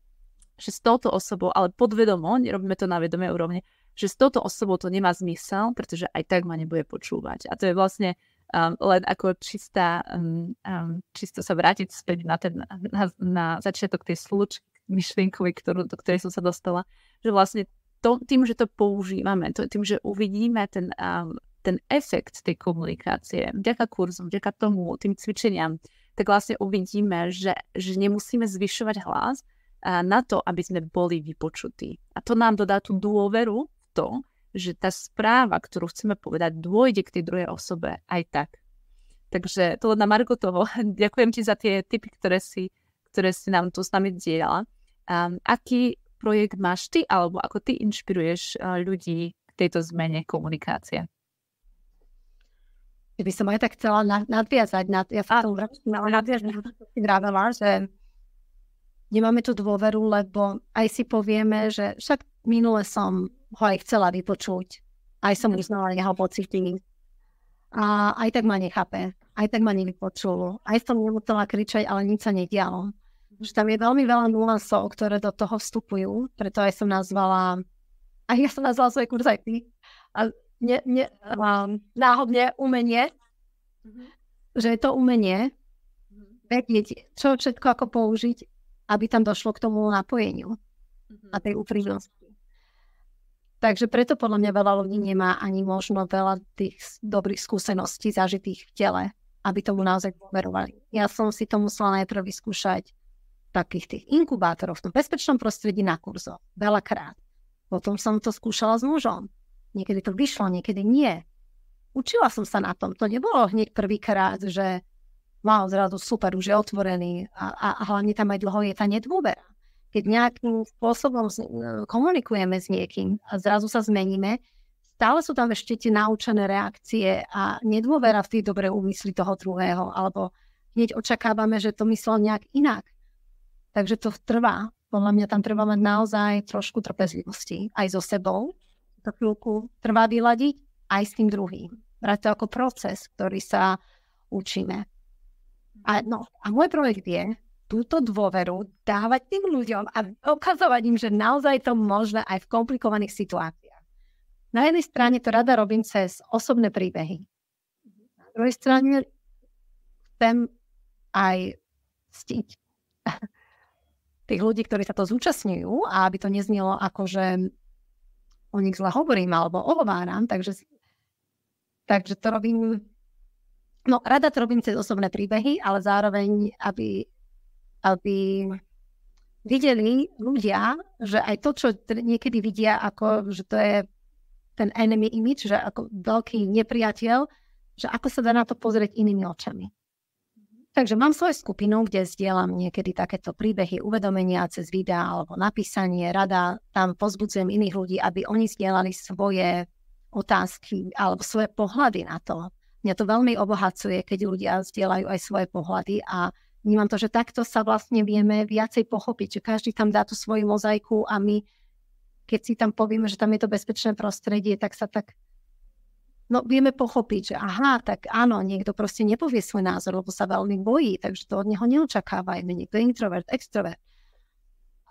že s touto osobou, ale podvedomo, nerobíme to na vedomej úrovni, že s touto osobou to nemá zmysel, pretože aj tak ma nebude počúvať. A to je vlastne um, len ako čistá, um, um, čisto sa vrátiť späť na, ten, na, na začiatok tej slučky myšlienkovej, do ktorej som sa dostala, že vlastne to, tým, že to používame, to, tým, že uvidíme ten, um, ten efekt tej komunikácie, vďaka kurzom, vďaka tomu, tým cvičeniam, tak vlastne uvidíme, že, že nemusíme zvyšovať hlas na to, aby sme boli vypočutí. A to nám dodá tú dôveru v to, že tá správa, ktorú chceme povedať, dôjde k tej druhej osobe aj tak. Takže to na Margo toho. Ďakujem ti za tie tipy, ktoré si, ktoré si nám tu s nami dielala. Um, aký projekt máš ty, alebo ako ty inšpiruješ uh, ľudí k tejto zmene komunikácie? Ja by som aj tak chcela nadviazať na, ja sa tomu ale nadviazať na to, čo že nemáme tú dôveru, lebo aj si povieme, že však minule som ho aj chcela vypočuť. Aj som uznala jeho pocity. A aj tak ma nechápe. Aj tak ma nevypočul. Aj som nemusela kričať, ale nič sa nedialo. Že tam je veľmi veľa nuansov, ktoré do toho vstupujú. Preto aj som nazvala, aj ja som nazvala svoj kurz aj ty. A ne, ne, um, náhodne umenie. Mm-hmm. Že je to umenie vedieť, čo všetko ako použiť, aby tam došlo k tomu napojeniu mm-hmm. a tej úprimnosti. Takže preto podľa mňa veľa ľudí nemá ani možno veľa tých dobrých skúseností zažitých v tele, aby tomu naozaj dôverovali. Ja som si to musela najprv vyskúšať takých tých inkubátorov v tom bezpečnom prostredí na kurzo. Veľakrát. Potom som to skúšala s mužom. Niekedy to vyšlo, niekedy nie. Učila som sa na tom. To nebolo hneď prvýkrát, že wow, zrazu super, už je otvorený a, a, a hlavne tam aj dlho je tá nedôvera keď nejakým spôsobom komunikujeme s niekým a zrazu sa zmeníme, stále sú tam ešte tie naučené reakcie a nedôvera v tie dobré úmysly toho druhého, alebo hneď očakávame, že to myslel nejak inak. Takže to trvá. Podľa mňa tam treba mať naozaj trošku trpezlivosti aj so sebou. To chvíľku trvá vyladiť aj s tým druhým. Brať to ako proces, ktorý sa učíme. A, no, a môj projekt je, túto dôveru dávať tým ľuďom a ukazovať im, že naozaj to možné aj v komplikovaných situáciách. Na jednej strane to rada robím cez osobné príbehy. Na druhej strane chcem aj stiť tých ľudí, ktorí sa to zúčastňujú a aby to neznelo ako, že o nich zle hovorím alebo ohováram, takže, takže to robím No, rada to robím cez osobné príbehy, ale zároveň, aby aby videli ľudia, že aj to, čo niekedy vidia ako, že to je ten enemy image, že ako veľký nepriateľ, že ako sa dá na to pozrieť inými očami. Takže mám svoju skupinu, kde zdieľam niekedy takéto príbehy, uvedomenia cez videá alebo napísanie, rada, tam pozbudzujem iných ľudí, aby oni zdieľali svoje otázky alebo svoje pohľady na to. Mňa to veľmi obohacuje, keď ľudia zdieľajú aj svoje pohľady a vnímam to, že takto sa vlastne vieme viacej pochopiť, že každý tam dá tú svoju mozaiku a my, keď si tam povieme, že tam je to bezpečné prostredie, tak sa tak no vieme pochopiť, že aha, tak áno, niekto proste nepovie svoj názor, lebo sa veľmi bojí, takže to od neho neočakávajme. Niekto je introvert, extrovert.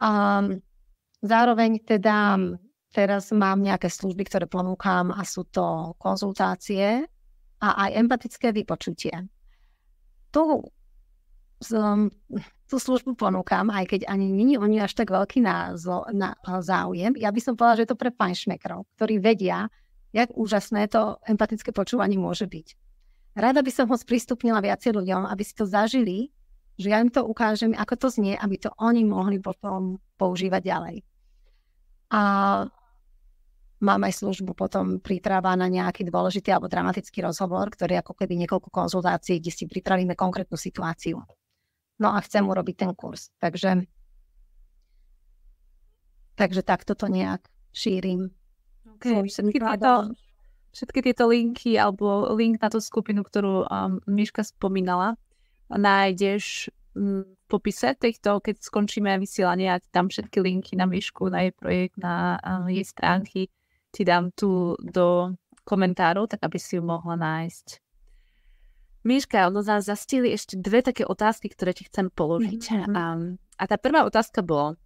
A zároveň teda teraz mám nejaké služby, ktoré ponúkam a sú to konzultácie a aj empatické vypočutie. Tu tú službu ponúkam, aj keď ani je o až tak veľký názor, na, záujem. Ja by som povedala, že je to pre fajnšmekrov, ktorí vedia, jak úžasné to empatické počúvanie môže byť. Rada by som ho sprístupnila viacej ľuďom, aby si to zažili, že ja im to ukážem, ako to znie, aby to oni mohli potom používať ďalej. A mám aj službu potom príprava na nejaký dôležitý alebo dramatický rozhovor, ktorý ako keby niekoľko konzultácií, kde si pripravíme konkrétnu situáciu. No a chcem urobiť ten kurz. Takže, takže takto to nejak šírim. Okay. Všetky, tieto, všetky tieto linky alebo link na tú skupinu, ktorú um, Miška spomínala, nájdeš um, v popise týchto, keď skončíme vysielanie a tam všetky linky na Mišku, na jej projekt, na um, jej stránky ti dám tu do komentárov, tak aby si ju mohla nájsť. Miška, ono nás zastili ešte dve také otázky, ktoré ti chcem položiť. Mm-hmm. Um, a tá prvá otázka bola,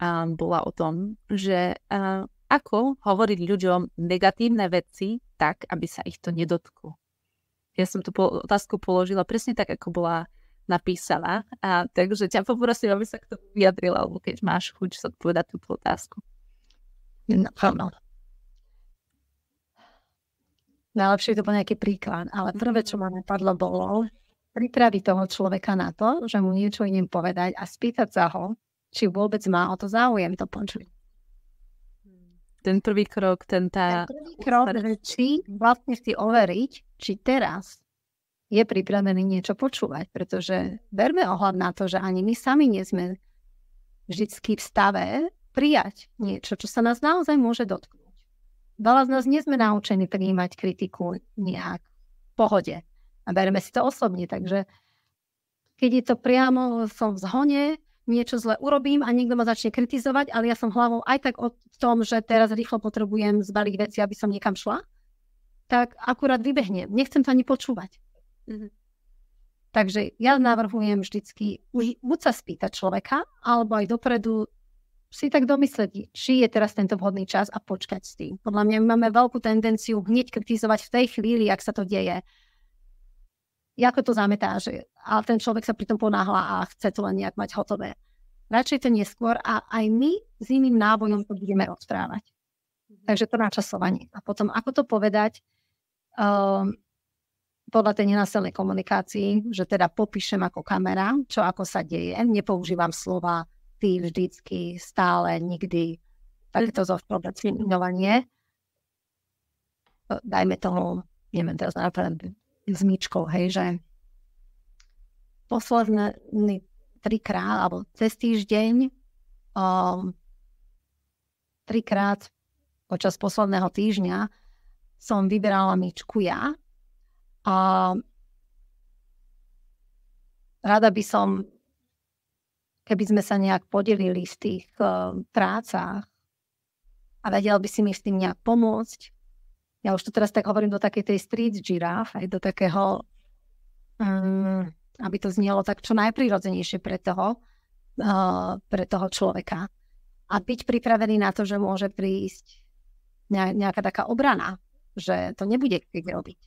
um, bola o tom, že uh, ako hovoriť ľuďom negatívne veci tak, aby sa ich to nedotklo. Ja som tú otázku položila presne tak, ako bola napísaná. A takže ťa poprosím, aby sa k tomu vyjadrila, alebo keď máš chuť zodpovedať túto otázku. Naplno. Najlepšie to bol nejaký príklad, ale prvé, čo ma napadlo, bolo pripraviť toho človeka na to, že mu niečo idem povedať a spýtať sa ho, či vôbec má o to záujem to počuť ten prvý krok, ten tá... Ten prvý krok, že či vlastne si overiť, či teraz je pripravený niečo počúvať, pretože berme ohľad na to, že ani my sami nie sme vždycky v stave prijať niečo, čo sa nás naozaj môže dotknúť. Veľa z nás nie sme naučení prijímať kritiku nejak v pohode a bereme si to osobne, takže keď je to priamo, som v zhone, niečo zle urobím a niekto ma začne kritizovať, ale ja som hlavou aj tak o tom, že teraz rýchlo potrebujem zbaliť veci, aby som niekam šla, tak akurát vybehnem. Nechcem to ani počúvať. Mm-hmm. Takže ja navrhujem vždycky buď sa spýtať človeka, alebo aj dopredu si tak domyslieť, či je teraz tento vhodný čas a počkať s tým. Podľa mňa máme veľkú tendenciu hneď kritizovať v tej chvíli, ak sa to deje ako to zametá, že, ale ten človek sa pritom ponáhla a chce to len nejak mať hotové. Radšej to neskôr a aj my s iným nábojom to budeme rozprávať. Mm-hmm. Takže to načasovanie. A potom, ako to povedať, um, podľa tej nenásilnej komunikácii, že teda popíšem ako kamera, čo ako sa deje, nepoužívam slova ty vždycky, stále, nikdy, takéto zovšeobecňovanie. Dajme tomu, neviem teraz napríklad s hej, že posledný trikrát, alebo cez týždeň, um, trikrát počas posledného týždňa som vyberala myčku ja. A rada by som, keby sme sa nejak podelili v tých uh, prácach a vedel by si mi s tým nejak pomôcť, ja už to teraz tak hovorím do takej tej street giraffe, aj do takého, um, aby to znelo tak čo najprirodzenejšie pre toho, uh, pre toho človeka. A byť pripravený na to, že môže prísť nejaká taká obrana, že to nebude keď robiť.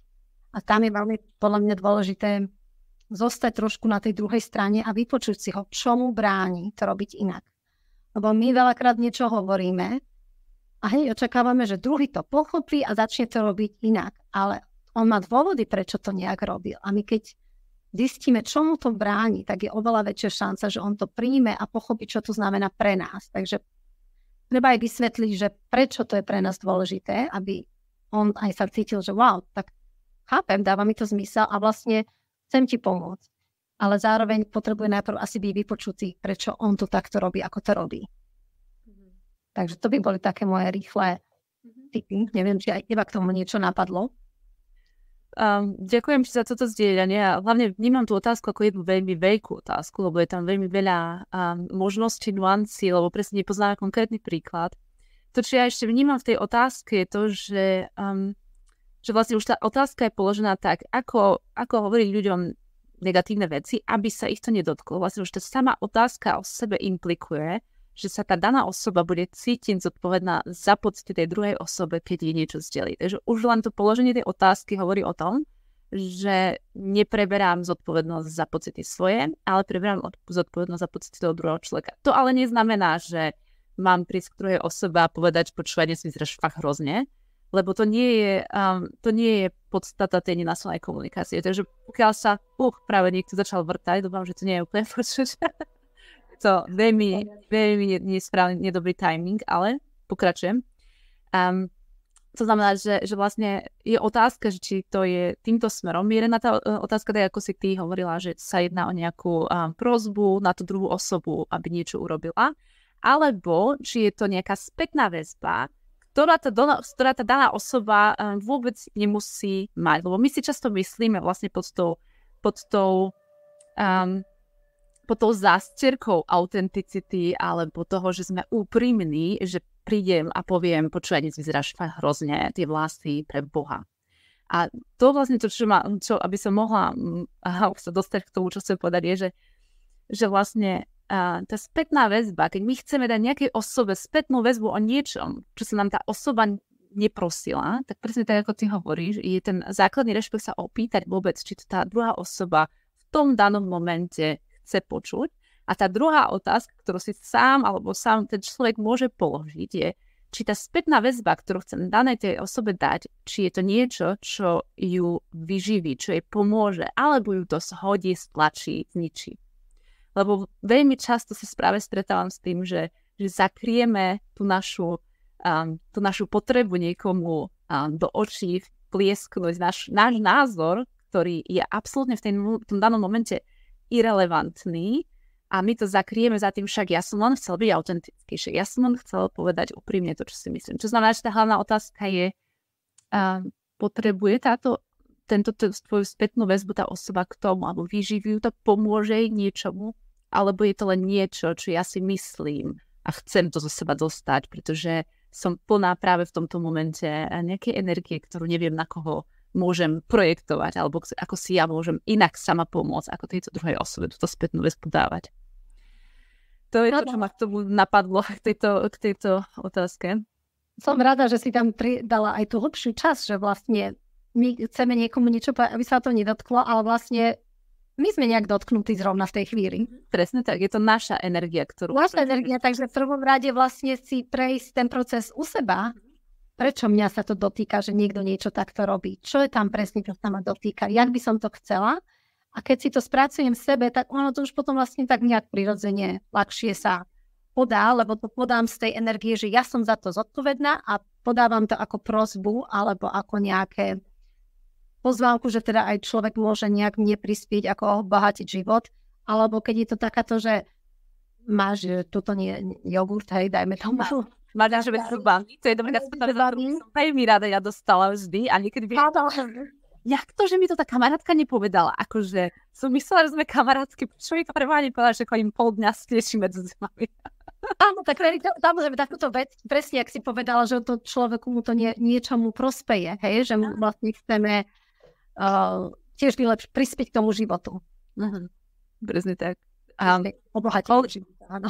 A tam je veľmi podľa mňa dôležité zostať trošku na tej druhej strane a vypočuť si ho, čo mu bráni to robiť inak. Lebo my veľakrát niečo hovoríme a hneď očakávame, že druhý to pochopí a začne to robiť inak. Ale on má dôvody, prečo to nejak robil. A my keď zistíme, čo mu to bráni, tak je oveľa väčšia šanca, že on to príjme a pochopí, čo to znamená pre nás. Takže treba aj vysvetliť, že prečo to je pre nás dôležité, aby on aj sa cítil, že wow, tak chápem, dáva mi to zmysel a vlastne chcem ti pomôcť. ale zároveň potrebuje najprv asi byť vypočutý, prečo on to takto robí, ako to robí. Takže to by boli také moje rýchle mm-hmm. typy. Neviem, či aj teba k tomu niečo napadlo. Um, ďakujem ti za toto zdieľanie a hlavne vnímam tú otázku ako jednu veľmi veľkú otázku, lebo je tam veľmi veľa um, možností, nuancí, lebo presne nepoznáme konkrétny príklad. To, čo ja ešte vnímam v tej otázke, je to, že, um, že vlastne už tá otázka je položená tak, ako, ako hovoriť ľuďom negatívne veci, aby sa ich to nedotklo. Vlastne už tá sama otázka o sebe implikuje, že sa tá daná osoba bude cítiť zodpovedná za pocity tej druhej osobe, keď jej niečo zdeli. Takže už len to položenie tej otázky hovorí o tom, že nepreberám zodpovednosť za pocity svoje, ale preberám zodpovednosť za pocity toho druhého človeka. To ale neznamená, že mám prísť k druhej osobe a povedať, počúvaj, dnes vyzeráš fakt hrozne, lebo to nie je, um, to nie je podstata tej nenásilnej komunikácie. Takže pokiaľ sa, uh, práve niekto začal vrtať, dúfam, že to nie je úplne počuť, to veľmi, veľmi nesprávny, nedobrý timing, ale pokračujem. Um, to znamená, že, že vlastne je otázka, že či to je týmto smerom. Jedna tá e, otázka, tak ako si ty hovorila, že sa jedná o nejakú um, prozbu na tú druhú osobu, aby niečo urobila, alebo či je to nejaká spätná väzba, ktorá tá, do, ktorá tá daná osoba um, vôbec nemusí mať. Lebo my si často myslíme vlastne pod tou, pod tou um, pod tou zástierkou autenticity alebo toho, že sme úprimní, že prídem a poviem, počúvaj, dnes vyzeráš hrozne, tie vlasy pre Boha. A to vlastne to, čo, ma, čo aby som mohla aha, sa dostať k tomu, čo chcem povedať, je, že, že vlastne a, tá spätná väzba, keď my chceme dať nejakej osobe spätnú väzbu o niečom, čo sa nám tá osoba neprosila, tak presne tak, ako ty hovoríš, je ten základný rešpekt sa opýtať vôbec, či to tá druhá osoba v tom danom momente chce počuť. A tá druhá otázka, ktorú si sám alebo sám ten človek môže položiť je, či tá spätná väzba, ktorú chcem danej tej osobe dať, či je to niečo, čo ju vyživí, čo jej pomôže, alebo ju to shodí, stlačí, zničí. Lebo veľmi často sa správe stretávam s tým, že, že zakrieme tú našu, um, tú našu potrebu niekomu um, do očí pliesknúť náš, náš názor, ktorý je absolútne v, ten, v tom danom momente irrelevantný a my to zakrieme za tým, však ja som len chcel byť autentický, ja som len chcel povedať úprimne to, čo si myslím. Čo znamená, že tá hlavná otázka je, uh, potrebuje táto, tento tvoju spätnú väzbu tá osoba k tomu, alebo vyživujú to, pomôže jej niečomu, alebo je to len niečo, čo ja si myslím a chcem to zo seba dostať, pretože som plná práve v tomto momente nejakej energie, ktorú neviem na koho môžem projektovať, alebo ako si ja môžem inak sama pomôcť, ako tejto druhej osobe túto spätnú väzbu dávať. To je to, čo ma k tomu napadlo, k tejto, k tejto otázke. Som rada, že si tam pridala aj tú hlbšiu čas, že vlastne my chceme niekomu niečo povedať, aby sa to nedotklo, ale vlastne my sme nejak dotknutí zrovna v tej chvíli. Presne tak, je to naša energia, ktorú... Naša energia, takže v prvom rade vlastne si prejsť ten proces u seba, prečo mňa sa to dotýka, že niekto niečo takto robí, čo je tam presne, čo sa ma dotýka, jak by som to chcela. A keď si to spracujem v sebe, tak ono to už potom vlastne tak nejak prirodzene ľahšie sa podá, lebo to podám z tej energie, že ja som za to zodpovedná a podávam to ako prozbu alebo ako nejaké pozvánku, že teda aj človek môže nejak mne prispieť, ako obohatiť život. Alebo keď je to takáto, že máš tuto nie, jogurt, hej, dajme tomu, Mládežové zubanky, to je dobré, som veľmi rada ja dostala vždy a niekedy by... Jak to, že mi to tá kamarátka nepovedala? Akože som myslela, že sme kamarátky, čo mi to pre nepovedala, že chodím pol dňa stieši medzi zimami. Áno, tak samozrejme takúto vec, presne ak si povedala, že to človeku mu to nie, niečomu prospeje, hej, že mu vlastne chceme uh, tiež vylepš- prispieť k tomu životu. Uh-huh. Presne tak. Um,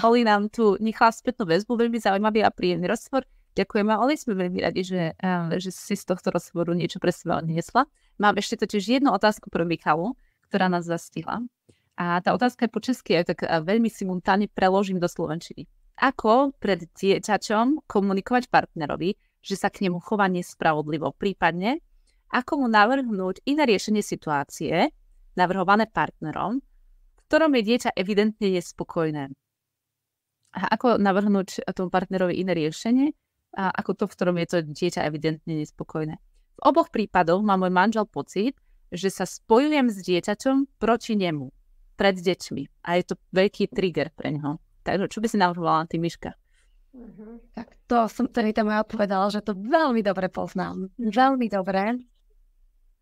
Oli nám tu nechala spätnú väzbu, veľmi zaujímavý a príjemný rozhovor. Ďakujeme, Oli, sme veľmi radi, že, um, že si z tohto rozhovoru niečo pre seba odniesla. Mám ešte totiž jednu otázku pre Michalu, ktorá nás zastihla. A tá otázka je po česky, aj tak veľmi simultáne preložím do slovenčiny. Ako pred dieťačom komunikovať partnerovi, že sa k nemu chová nespravodlivo, prípadne ako mu navrhnúť iné riešenie situácie, navrhované partnerom, ktorom je dieťa evidentne nespokojné. A ako navrhnúť tomu partnerovi iné riešenie a ako to, v ktorom je to dieťa evidentne nespokojné. V oboch prípadoch má môj manžel pocit, že sa spojujem s dieťaťom proti nemu. pred deťmi a je to veľký trigger pre ňoho. Takže čo by si navrhovala na tým Myška? Uh-huh. Tak to som tedy tam aj odpovedala, že to veľmi dobre poznám. Veľmi dobre.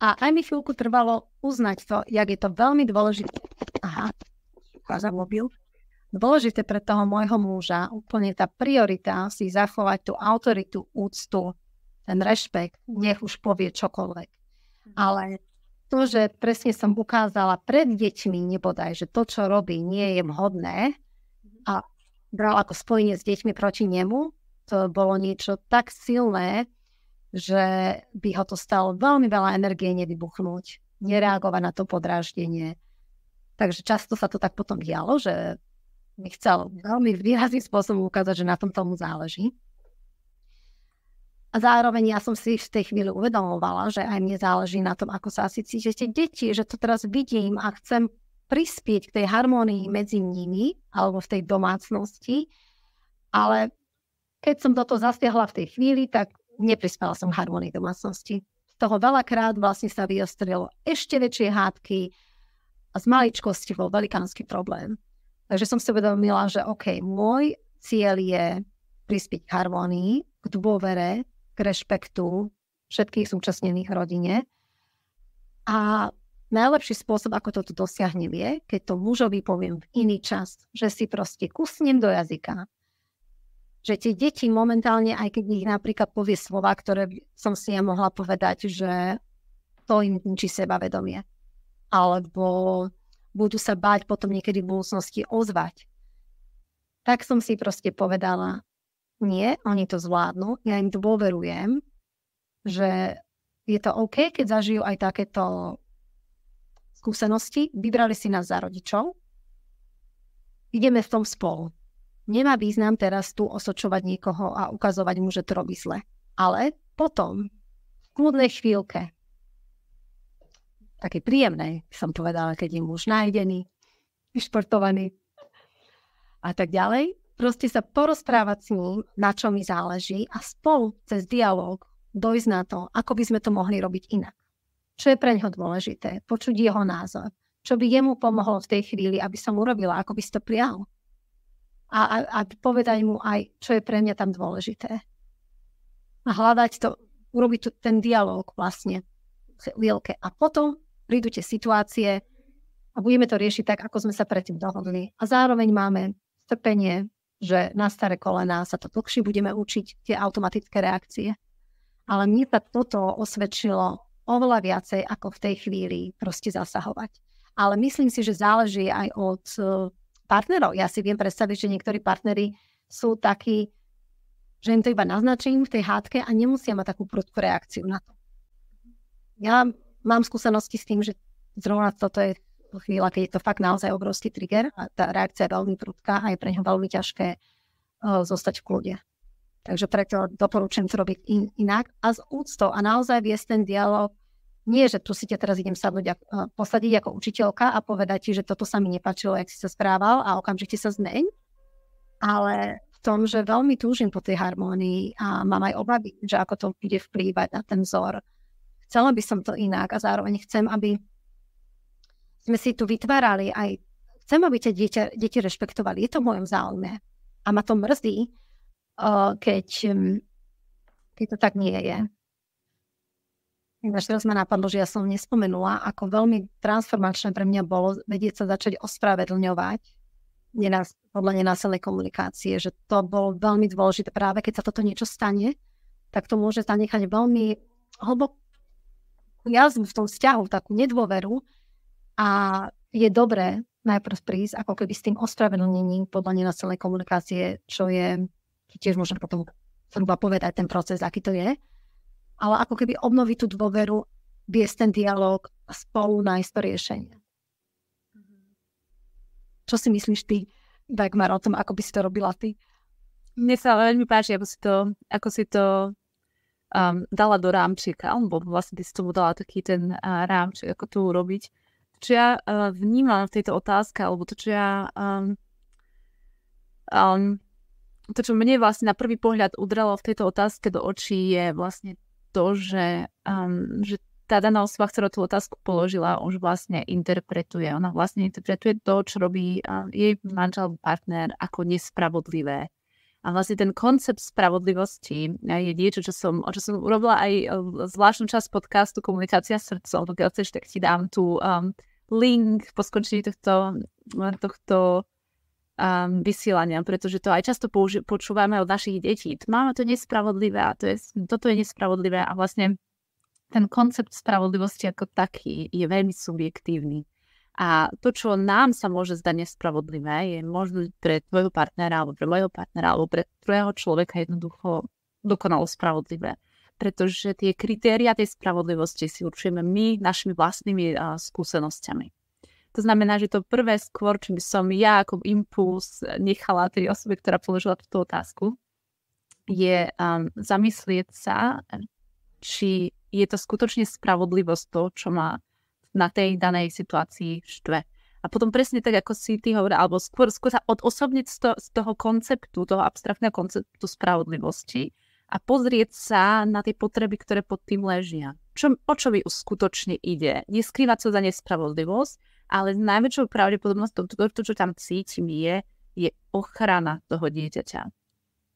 A aj mi chvíľku trvalo uznať to, jak je to veľmi dôležité. Aha, za mobil. Dôležité pre toho môjho muža, úplne tá priorita si zachovať tú autoritu, úctu, ten rešpekt, nech už povie čokoľvek. Mhm. Ale to, že presne som ukázala pred deťmi nebodaj, že to, čo robí, nie je vhodné a bral ako spojenie s deťmi proti nemu, to bolo niečo tak silné, že by ho to stalo veľmi veľa energie nevybuchnúť, nereagovať na to podráždenie. Takže často sa to tak potom dialo, že mi chcel veľmi výrazným spôsobom ukázať, že na tom tomu záleží. A zároveň ja som si v tej chvíli uvedomovala, že aj mne záleží na tom, ako sa asi cítite deti, že to teraz vidím a chcem prispieť k tej harmonii medzi nimi alebo v tej domácnosti. Ale keď som toto zasiahla v tej chvíli, tak neprispela som k harmonii domácnosti. Z toho veľakrát vlastne sa vyostrilo ešte väčšie hádky a z maličkosti bol velikánsky problém. Takže som si uvedomila, že OK, môj cieľ je prispieť k harmonii, k dôvere, k rešpektu všetkých súčasnených rodine. A najlepší spôsob, ako toto dosiahnem je, keď to mužovi poviem v iný čas, že si proste kusnem do jazyka. Že tie deti momentálne, aj keď ich napríklad povie slova, ktoré som si ja mohla povedať, že to im ničí sebavedomie. Alebo budú sa báť potom niekedy v budúcnosti ozvať. Tak som si proste povedala, nie, oni to zvládnu, ja im dôverujem, že je to OK, keď zažijú aj takéto skúsenosti, vybrali si nás za rodičov, ideme v tom spolu. Nemá význam teraz tu osočovať niekoho a ukazovať mu, že to robí zle. Ale potom, v kľudnej chvíľke, také príjemnej, som povedala, keď je muž nájdený, vyšportovaný a tak ďalej, proste sa porozprávať s ním, na čo mi záleží a spolu cez dialog dojsť na to, ako by sme to mohli robiť inak. Čo je pre ňoho dôležité, počuť jeho názor, čo by jemu pomohlo v tej chvíli, aby som urobila, ako by si to prijal. A, a, a povedať mu aj, čo je pre mňa tam dôležité. A hľadať to, urobiť ten dialog vlastne chvíľke. A potom prídu tie situácie a budeme to riešiť tak, ako sme sa predtým dohodli. A zároveň máme strpenie, že na staré kolená sa to dlhšie budeme učiť, tie automatické reakcie. Ale mne sa toto osvedčilo oveľa viacej, ako v tej chvíli proste zasahovať. Ale myslím si, že záleží aj od e, partnerov. Ja si viem predstaviť, že niektorí partnery sú takí, že im to iba naznačím v tej hádke a nemusia mať takú prudkú reakciu na to. Ja mám skúsenosti s tým, že zrovna toto je chvíľa, keď je to fakt naozaj obrovský trigger a tá reakcia je veľmi prudká a je pre neho veľmi ťažké uh, zostať v kľude. Takže preto doporučujem to robiť in, inak a s úctou a naozaj viesť ten dialog. Nie, že tu si ťa teraz idem sadnúť uh, posadiť ako učiteľka a povedať ti, že toto sa mi nepačilo, jak si sa správal a okamžite sa zmeň, ale v tom, že veľmi túžim po tej harmónii a mám aj obavy, že ako to bude vplývať na ten vzor. Chcela by som to inak a zároveň chcem, aby sme si tu vytvárali aj, chcem, aby tie dieťa, deti rešpektovali, je to v mojom záujme. A ma to mrzí, uh, keď, um, keď to tak nie je. Ináč teraz ma napadlo, že ja som nespomenula, ako veľmi transformačné pre mňa bolo vedieť sa začať ospravedlňovať nenás- podľa nenásilnej komunikácie, že to bolo veľmi dôležité. Práve keď sa toto niečo stane, tak to môže zanechať veľmi hlbokú jazvu v tom vzťahu, takú nedôveru, a je dobré najprv prísť ako keby s tým ospravedlnením podľa nenasilnej komunikácie, čo je, tiež môžem potom zhruba povedať ten proces, aký to je, ale ako keby obnoviť tú dôveru, viesť ten dialog a spolu nájsť to riešenie. Čo si myslíš ty, Dagmar, o tom, ako by si to robila ty? Mne sa veľmi páči, ako si to, ako si to um, dala do rámčika, alebo vlastne ty si tomu dala taký ten uh, rámček, ako to urobiť čo ja uh, vnímam v tejto otázke, alebo to, čo ja... Um, um, to, čo mne vlastne na prvý pohľad udralo v tejto otázke do očí, je vlastne to, že, um, že tá daná osoba, ktorá tú otázku položila, už vlastne interpretuje. Ona vlastne interpretuje to, čo robí jej manžel, partner ako nespravodlivé. A vlastne ten koncept spravodlivosti je niečo, čo som, čo som urobila aj zvláštnu časť podcastu Komunikácia srdcom. Pokiaľ chceš, tak ti dám tu um, link po skončení tohto, tohto um, vysielania, pretože to aj často použi- počúvame od našich detí. Máme to nespravodlivé a to je, toto je nespravodlivé a vlastne ten koncept spravodlivosti ako taký je veľmi subjektívny. A to, čo nám sa môže zdať nespravodlivé, je možno pre tvojho partnera alebo pre mojho partnera alebo pre tvojho človeka jednoducho dokonalo spravodlivé. Pretože tie kritéria tej spravodlivosti si určujeme my našimi vlastnými uh, skúsenosťami. To znamená, že to prvé skôr, čo by som ja ako impuls nechala tej osobe, ktorá položila túto otázku, je um, zamyslieť sa, či je to skutočne spravodlivosť to, čo má na tej danej situácii štve. A potom presne tak, ako si ty hovoril, alebo skôr, skôr sa odosobniť z, to, z toho konceptu, toho abstraktného konceptu spravodlivosti a pozrieť sa na tie potreby, ktoré pod tým ležia. Čo, o čo mi skutočne ide? Neskrývať sa za nespravodlivosť, ale najväčšou pravdepodobnosťou to, to, čo tam cítim, je, je ochrana toho dieťaťa.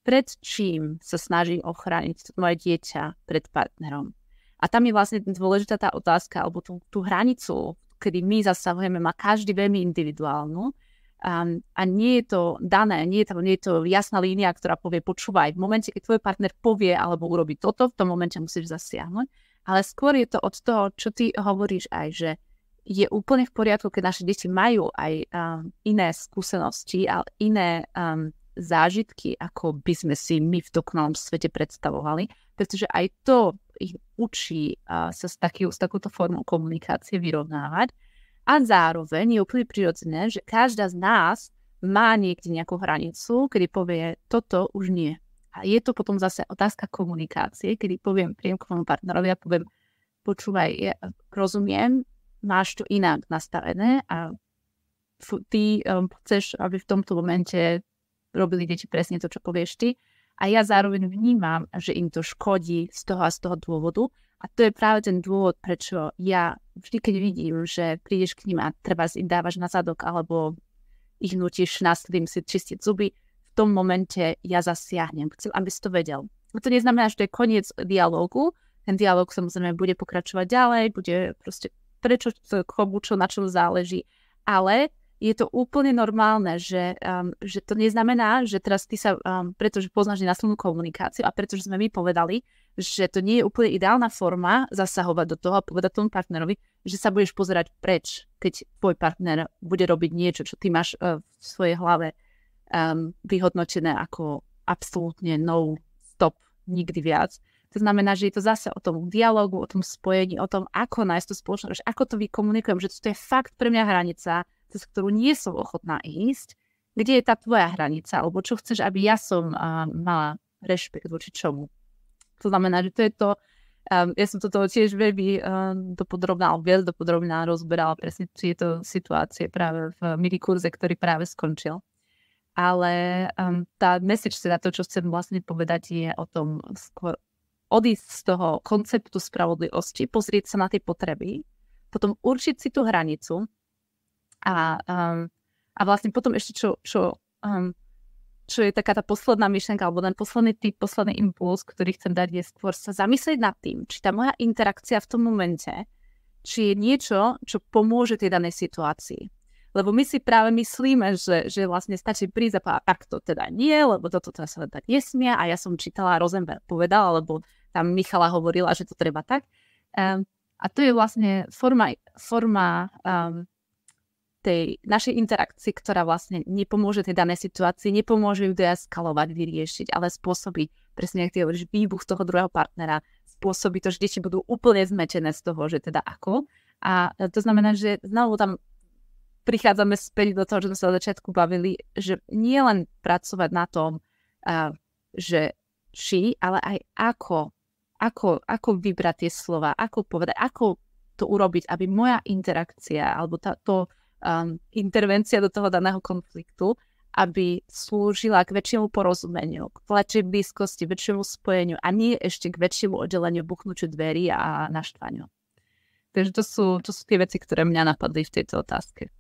Pred čím sa snažím ochrániť moje dieťa pred partnerom? A tam je vlastne dôležitá tá otázka, alebo tú, tú hranicu, kedy my zasahujeme, má každý veľmi individuálnu. Um, a nie je to dané, nie je to, nie je to jasná línia, ktorá povie, počúvaj, v momente, keď tvoj partner povie alebo urobí toto, v tom momente musíš zasiahnuť. Ale skôr je to od toho, čo ty hovoríš aj, že je úplne v poriadku, keď naše deti majú aj um, iné skúsenosti a iné um, zážitky, ako by sme si my v dokonalom svete predstavovali, pretože aj to ich učí sa s, taký, s takúto formou komunikácie vyrovnávať. A zároveň je úplne prirodzené, že každá z nás má niekde nejakú hranicu, kedy povie, toto už nie. A je to potom zase otázka komunikácie, kedy poviem príjemkovému partnerovi a poviem, počúvaj, ja rozumiem, máš to inak nastavené a ty um, chceš, aby v tomto momente robili deti presne to, čo povieš ty, a ja zároveň vnímam, že im to škodí z toho a z toho dôvodu. A to je práve ten dôvod, prečo ja vždy, keď vidím, že prídeš k ním a treba im dávaš na zadok alebo ich nutíš následným si čistiť zuby, v tom momente ja zasiahnem. Chcem, aby si to vedel. A to neznamená, že to je koniec dialógu. Ten dialóg samozrejme bude pokračovať ďalej, bude proste prečo, komu, čo, na čom záleží. Ale je to úplne normálne, že, um, že to neznamená, že teraz ty sa, um, pretože poznáš nenáslednú komunikáciu a pretože sme my povedali, že to nie je úplne ideálna forma zasahovať do toho a povedať tomu partnerovi, že sa budeš pozerať preč, keď tvoj partner bude robiť niečo, čo ty máš uh, v svojej hlave um, vyhodnotené ako absolútne no stop, nikdy viac. To znamená, že je to zase o tom dialogu, o tom spojení, o tom, ako nájsť tú spoločnosť, ako to vykomunikujem, že to je fakt pre mňa hranica, cez ktorú nie som ochotná ísť, kde je tá tvoja hranica, alebo čo chceš, aby ja som uh, mala rešpekt voči čomu. To znamená, že to je to, um, ja som toto tiež veľmi um, dopodrobná, viac dopodrobná rozberala presne tieto situácie práve v mini kurze, ktorý práve skončil. Ale um, tá message, teda to, čo chcem vlastne povedať, je o tom skôr odísť z toho konceptu spravodlivosti, pozrieť sa na tie potreby, potom určiť si tú hranicu a, um, a vlastne potom ešte čo, čo, um, čo je taká tá posledná myšlenka, alebo ten posledný typ, posledný impuls, ktorý chcem dať, je skôr sa zamyslieť nad tým, či tá moja interakcia v tom momente, či je niečo, čo pomôže tej danej situácii. Lebo my si práve myslíme, že, že vlastne stačí prísť a povedať, tak to teda nie, lebo toto teda sa tak nesmie a ja som čítala, Rosenberg povedala, alebo tam Michala hovorila, že to treba tak. Um, a to je vlastne forma, forma um, tej našej interakcii, ktorá vlastne nepomôže tej danej situácii, nepomôže ju deeskalovať, vyriešiť, ale spôsobí, presne ako ty hovoríš, výbuch toho druhého partnera, spôsobí to, že deti budú úplne zmetené z toho, že teda ako. A to znamená, že znovu tam prichádzame späť do toho, že sme sa od začiatku bavili, že nie len pracovať na tom, uh, že či, ale aj ako, ako, ako vybrať tie slova, ako povedať, ako to urobiť, aby moja interakcia alebo tá, to, um, intervencia do toho daného konfliktu, aby slúžila k väčšiemu porozumeniu, k väčšej blízkosti, väčšiemu spojeniu a nie ešte k väčšiemu oddeleniu, buchnutiu dverí a naštvaniu. Takže to sú, to sú tie veci, ktoré mňa napadli v tejto otázke.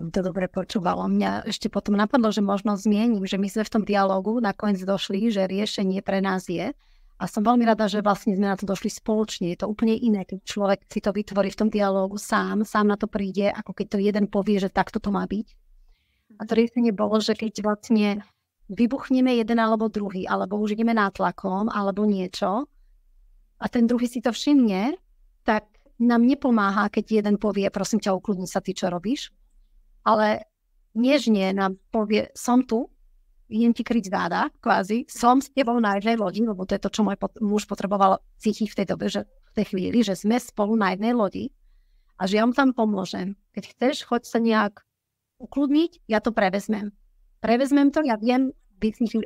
To dobre počúvalo. Mňa ešte potom napadlo, že možno zmiením, že my sme v tom dialogu nakoniec došli, že riešenie pre nás je. A som veľmi rada, že vlastne sme na to došli spoločne. Je to úplne iné, keď človek si to vytvorí v tom dialógu sám, sám na to príde, ako keď to jeden povie, že takto to má byť. A to riešenie bolo, že keď vlastne vybuchneme jeden alebo druhý, alebo už ideme nátlakom, alebo niečo, a ten druhý si to všimne, tak nám nepomáha, keď jeden povie, prosím ťa, ukludni sa ty, čo robíš. Ale nežne nám povie, som tu, idem ti kryť záda, kvázi, som s tebou na jednej lodi, lebo to je to, čo môj pot- muž potreboval cítiť v tej dobe, že v tej chvíli, že sme spolu na jednej lodi a že ja mu tam pomôžem. Keď chceš, choď sa nejak ukludniť, ja to prevezmem. Prevezmem to, ja viem,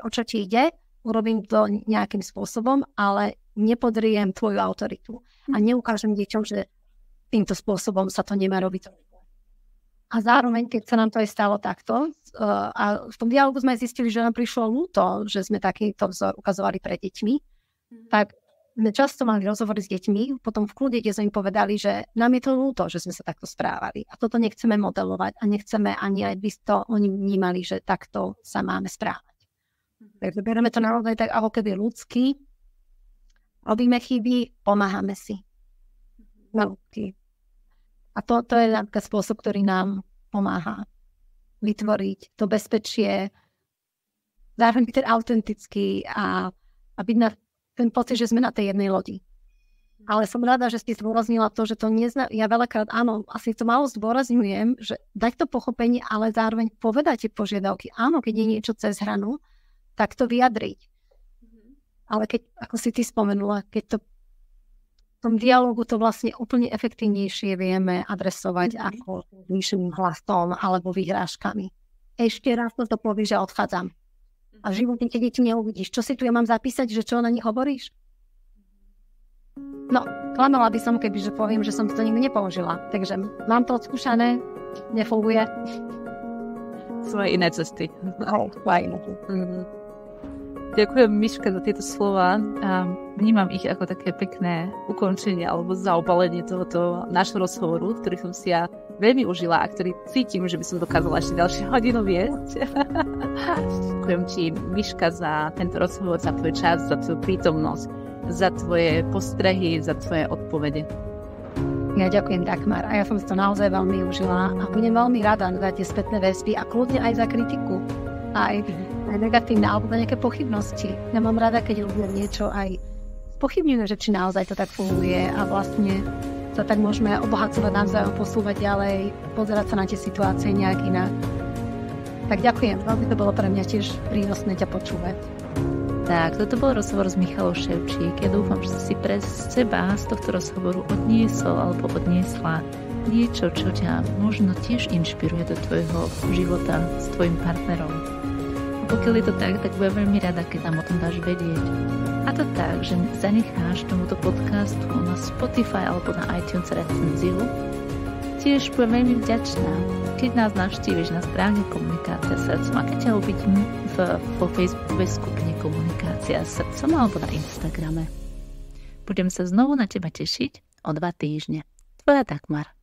o čo ti ide, urobím to nejakým spôsobom, ale nepodriem tvoju autoritu a hm. neukážem deťom, že týmto spôsobom sa to nemá robiť. A zároveň, keď sa nám to aj stalo takto, uh, a v tom dialogu sme zistili, že nám prišlo ľúto, že sme takýto vzor ukazovali pre deťmi, mm. tak sme často mali rozhovory s deťmi, potom v kľude, kde sme im povedali, že nám je to ľúto, že sme sa takto správali. A toto nechceme modelovať a nechceme ani aj by to oni vnímali, že takto sa máme správať. Mm-hmm. Takže bereme to naozaj tak ako keby ľudský. Robíme chyby, pomáhame si. No, a to, to je napríklad spôsob, ktorý nám pomáha vytvoriť to bezpečie, zároveň byť ten autentický a, a byť na ten pocit, že sme na tej jednej lodi. Ale som rada, že si zdôraznila to, že to nezna... Ja veľakrát, áno, asi to malo zdôrazňujem, že dať to pochopenie, ale zároveň povedať tie požiadavky. Áno, keď je niečo cez hranu, tak to vyjadriť. Mhm. Ale keď, ako si ty spomenula, keď to tom dialogu to vlastne úplne efektívnejšie vieme adresovať mm-hmm. ako vyšším hlasom alebo vyhrážkami. Ešte raz to povieš, že odchádzam. A v živote tie deti neuvidíš. Čo si tu ja mám zapísať, že čo na nich hovoríš? No, klamala by som, keby že poviem, že som to nikdy nepoužila. Takže mám to odskúšané, nefunguje. Sú aj iné cesty. Aj, aj iné. Mm-hmm. Ďakujem Miška za tieto slova a vnímam ich ako také pekné ukončenie alebo zaobalenie tohoto nášho rozhovoru, ktorý som si ja veľmi užila a ktorý cítim, že by som dokázala ešte ďalšie hodinu viesť. Ďakujem ti Miška za tento rozhovor, za tvoj čas, za tvoju prítomnosť, za tvoje postrehy, za tvoje odpovede. Ja ďakujem, Dagmar. A ja som si to naozaj veľmi užila a budem veľmi rada za tie spätné väzby a kľudne aj za kritiku. Aj aj negatívne alebo na nejaké pochybnosti. Ja mám rada, keď ľudia niečo aj pochybňujú, že či naozaj to tak funguje a vlastne sa tak môžeme obohacovať navzájom, posúvať ďalej, pozerať sa na tie situácie nejak inak. Tak ďakujem, veľmi to bolo pre mňa tiež prínosné ťa počúvať. Tak, toto bol rozhovor s Michalou Ševčík. Ja dúfam, že si pre seba z tohto rozhovoru odniesol alebo odniesla niečo, čo ťa možno tiež inšpiruje do tvojho života s tvojim partnerom pokiaľ je to tak, tak budem veľmi rada, keď nám o tom dáš vedieť. A to tak, že zanecháš tomuto podcastu na Spotify alebo na iTunes recenziu. Tiež budem veľmi vďačná, keď nás navštíviš na stránke Komunikácia srdcom a keď ťa uvidím v, vo Facebookovej skupine Komunikácia srdcom alebo na Instagrame. Budem sa znovu na teba tešiť o dva týždne. Tvoja Dagmar.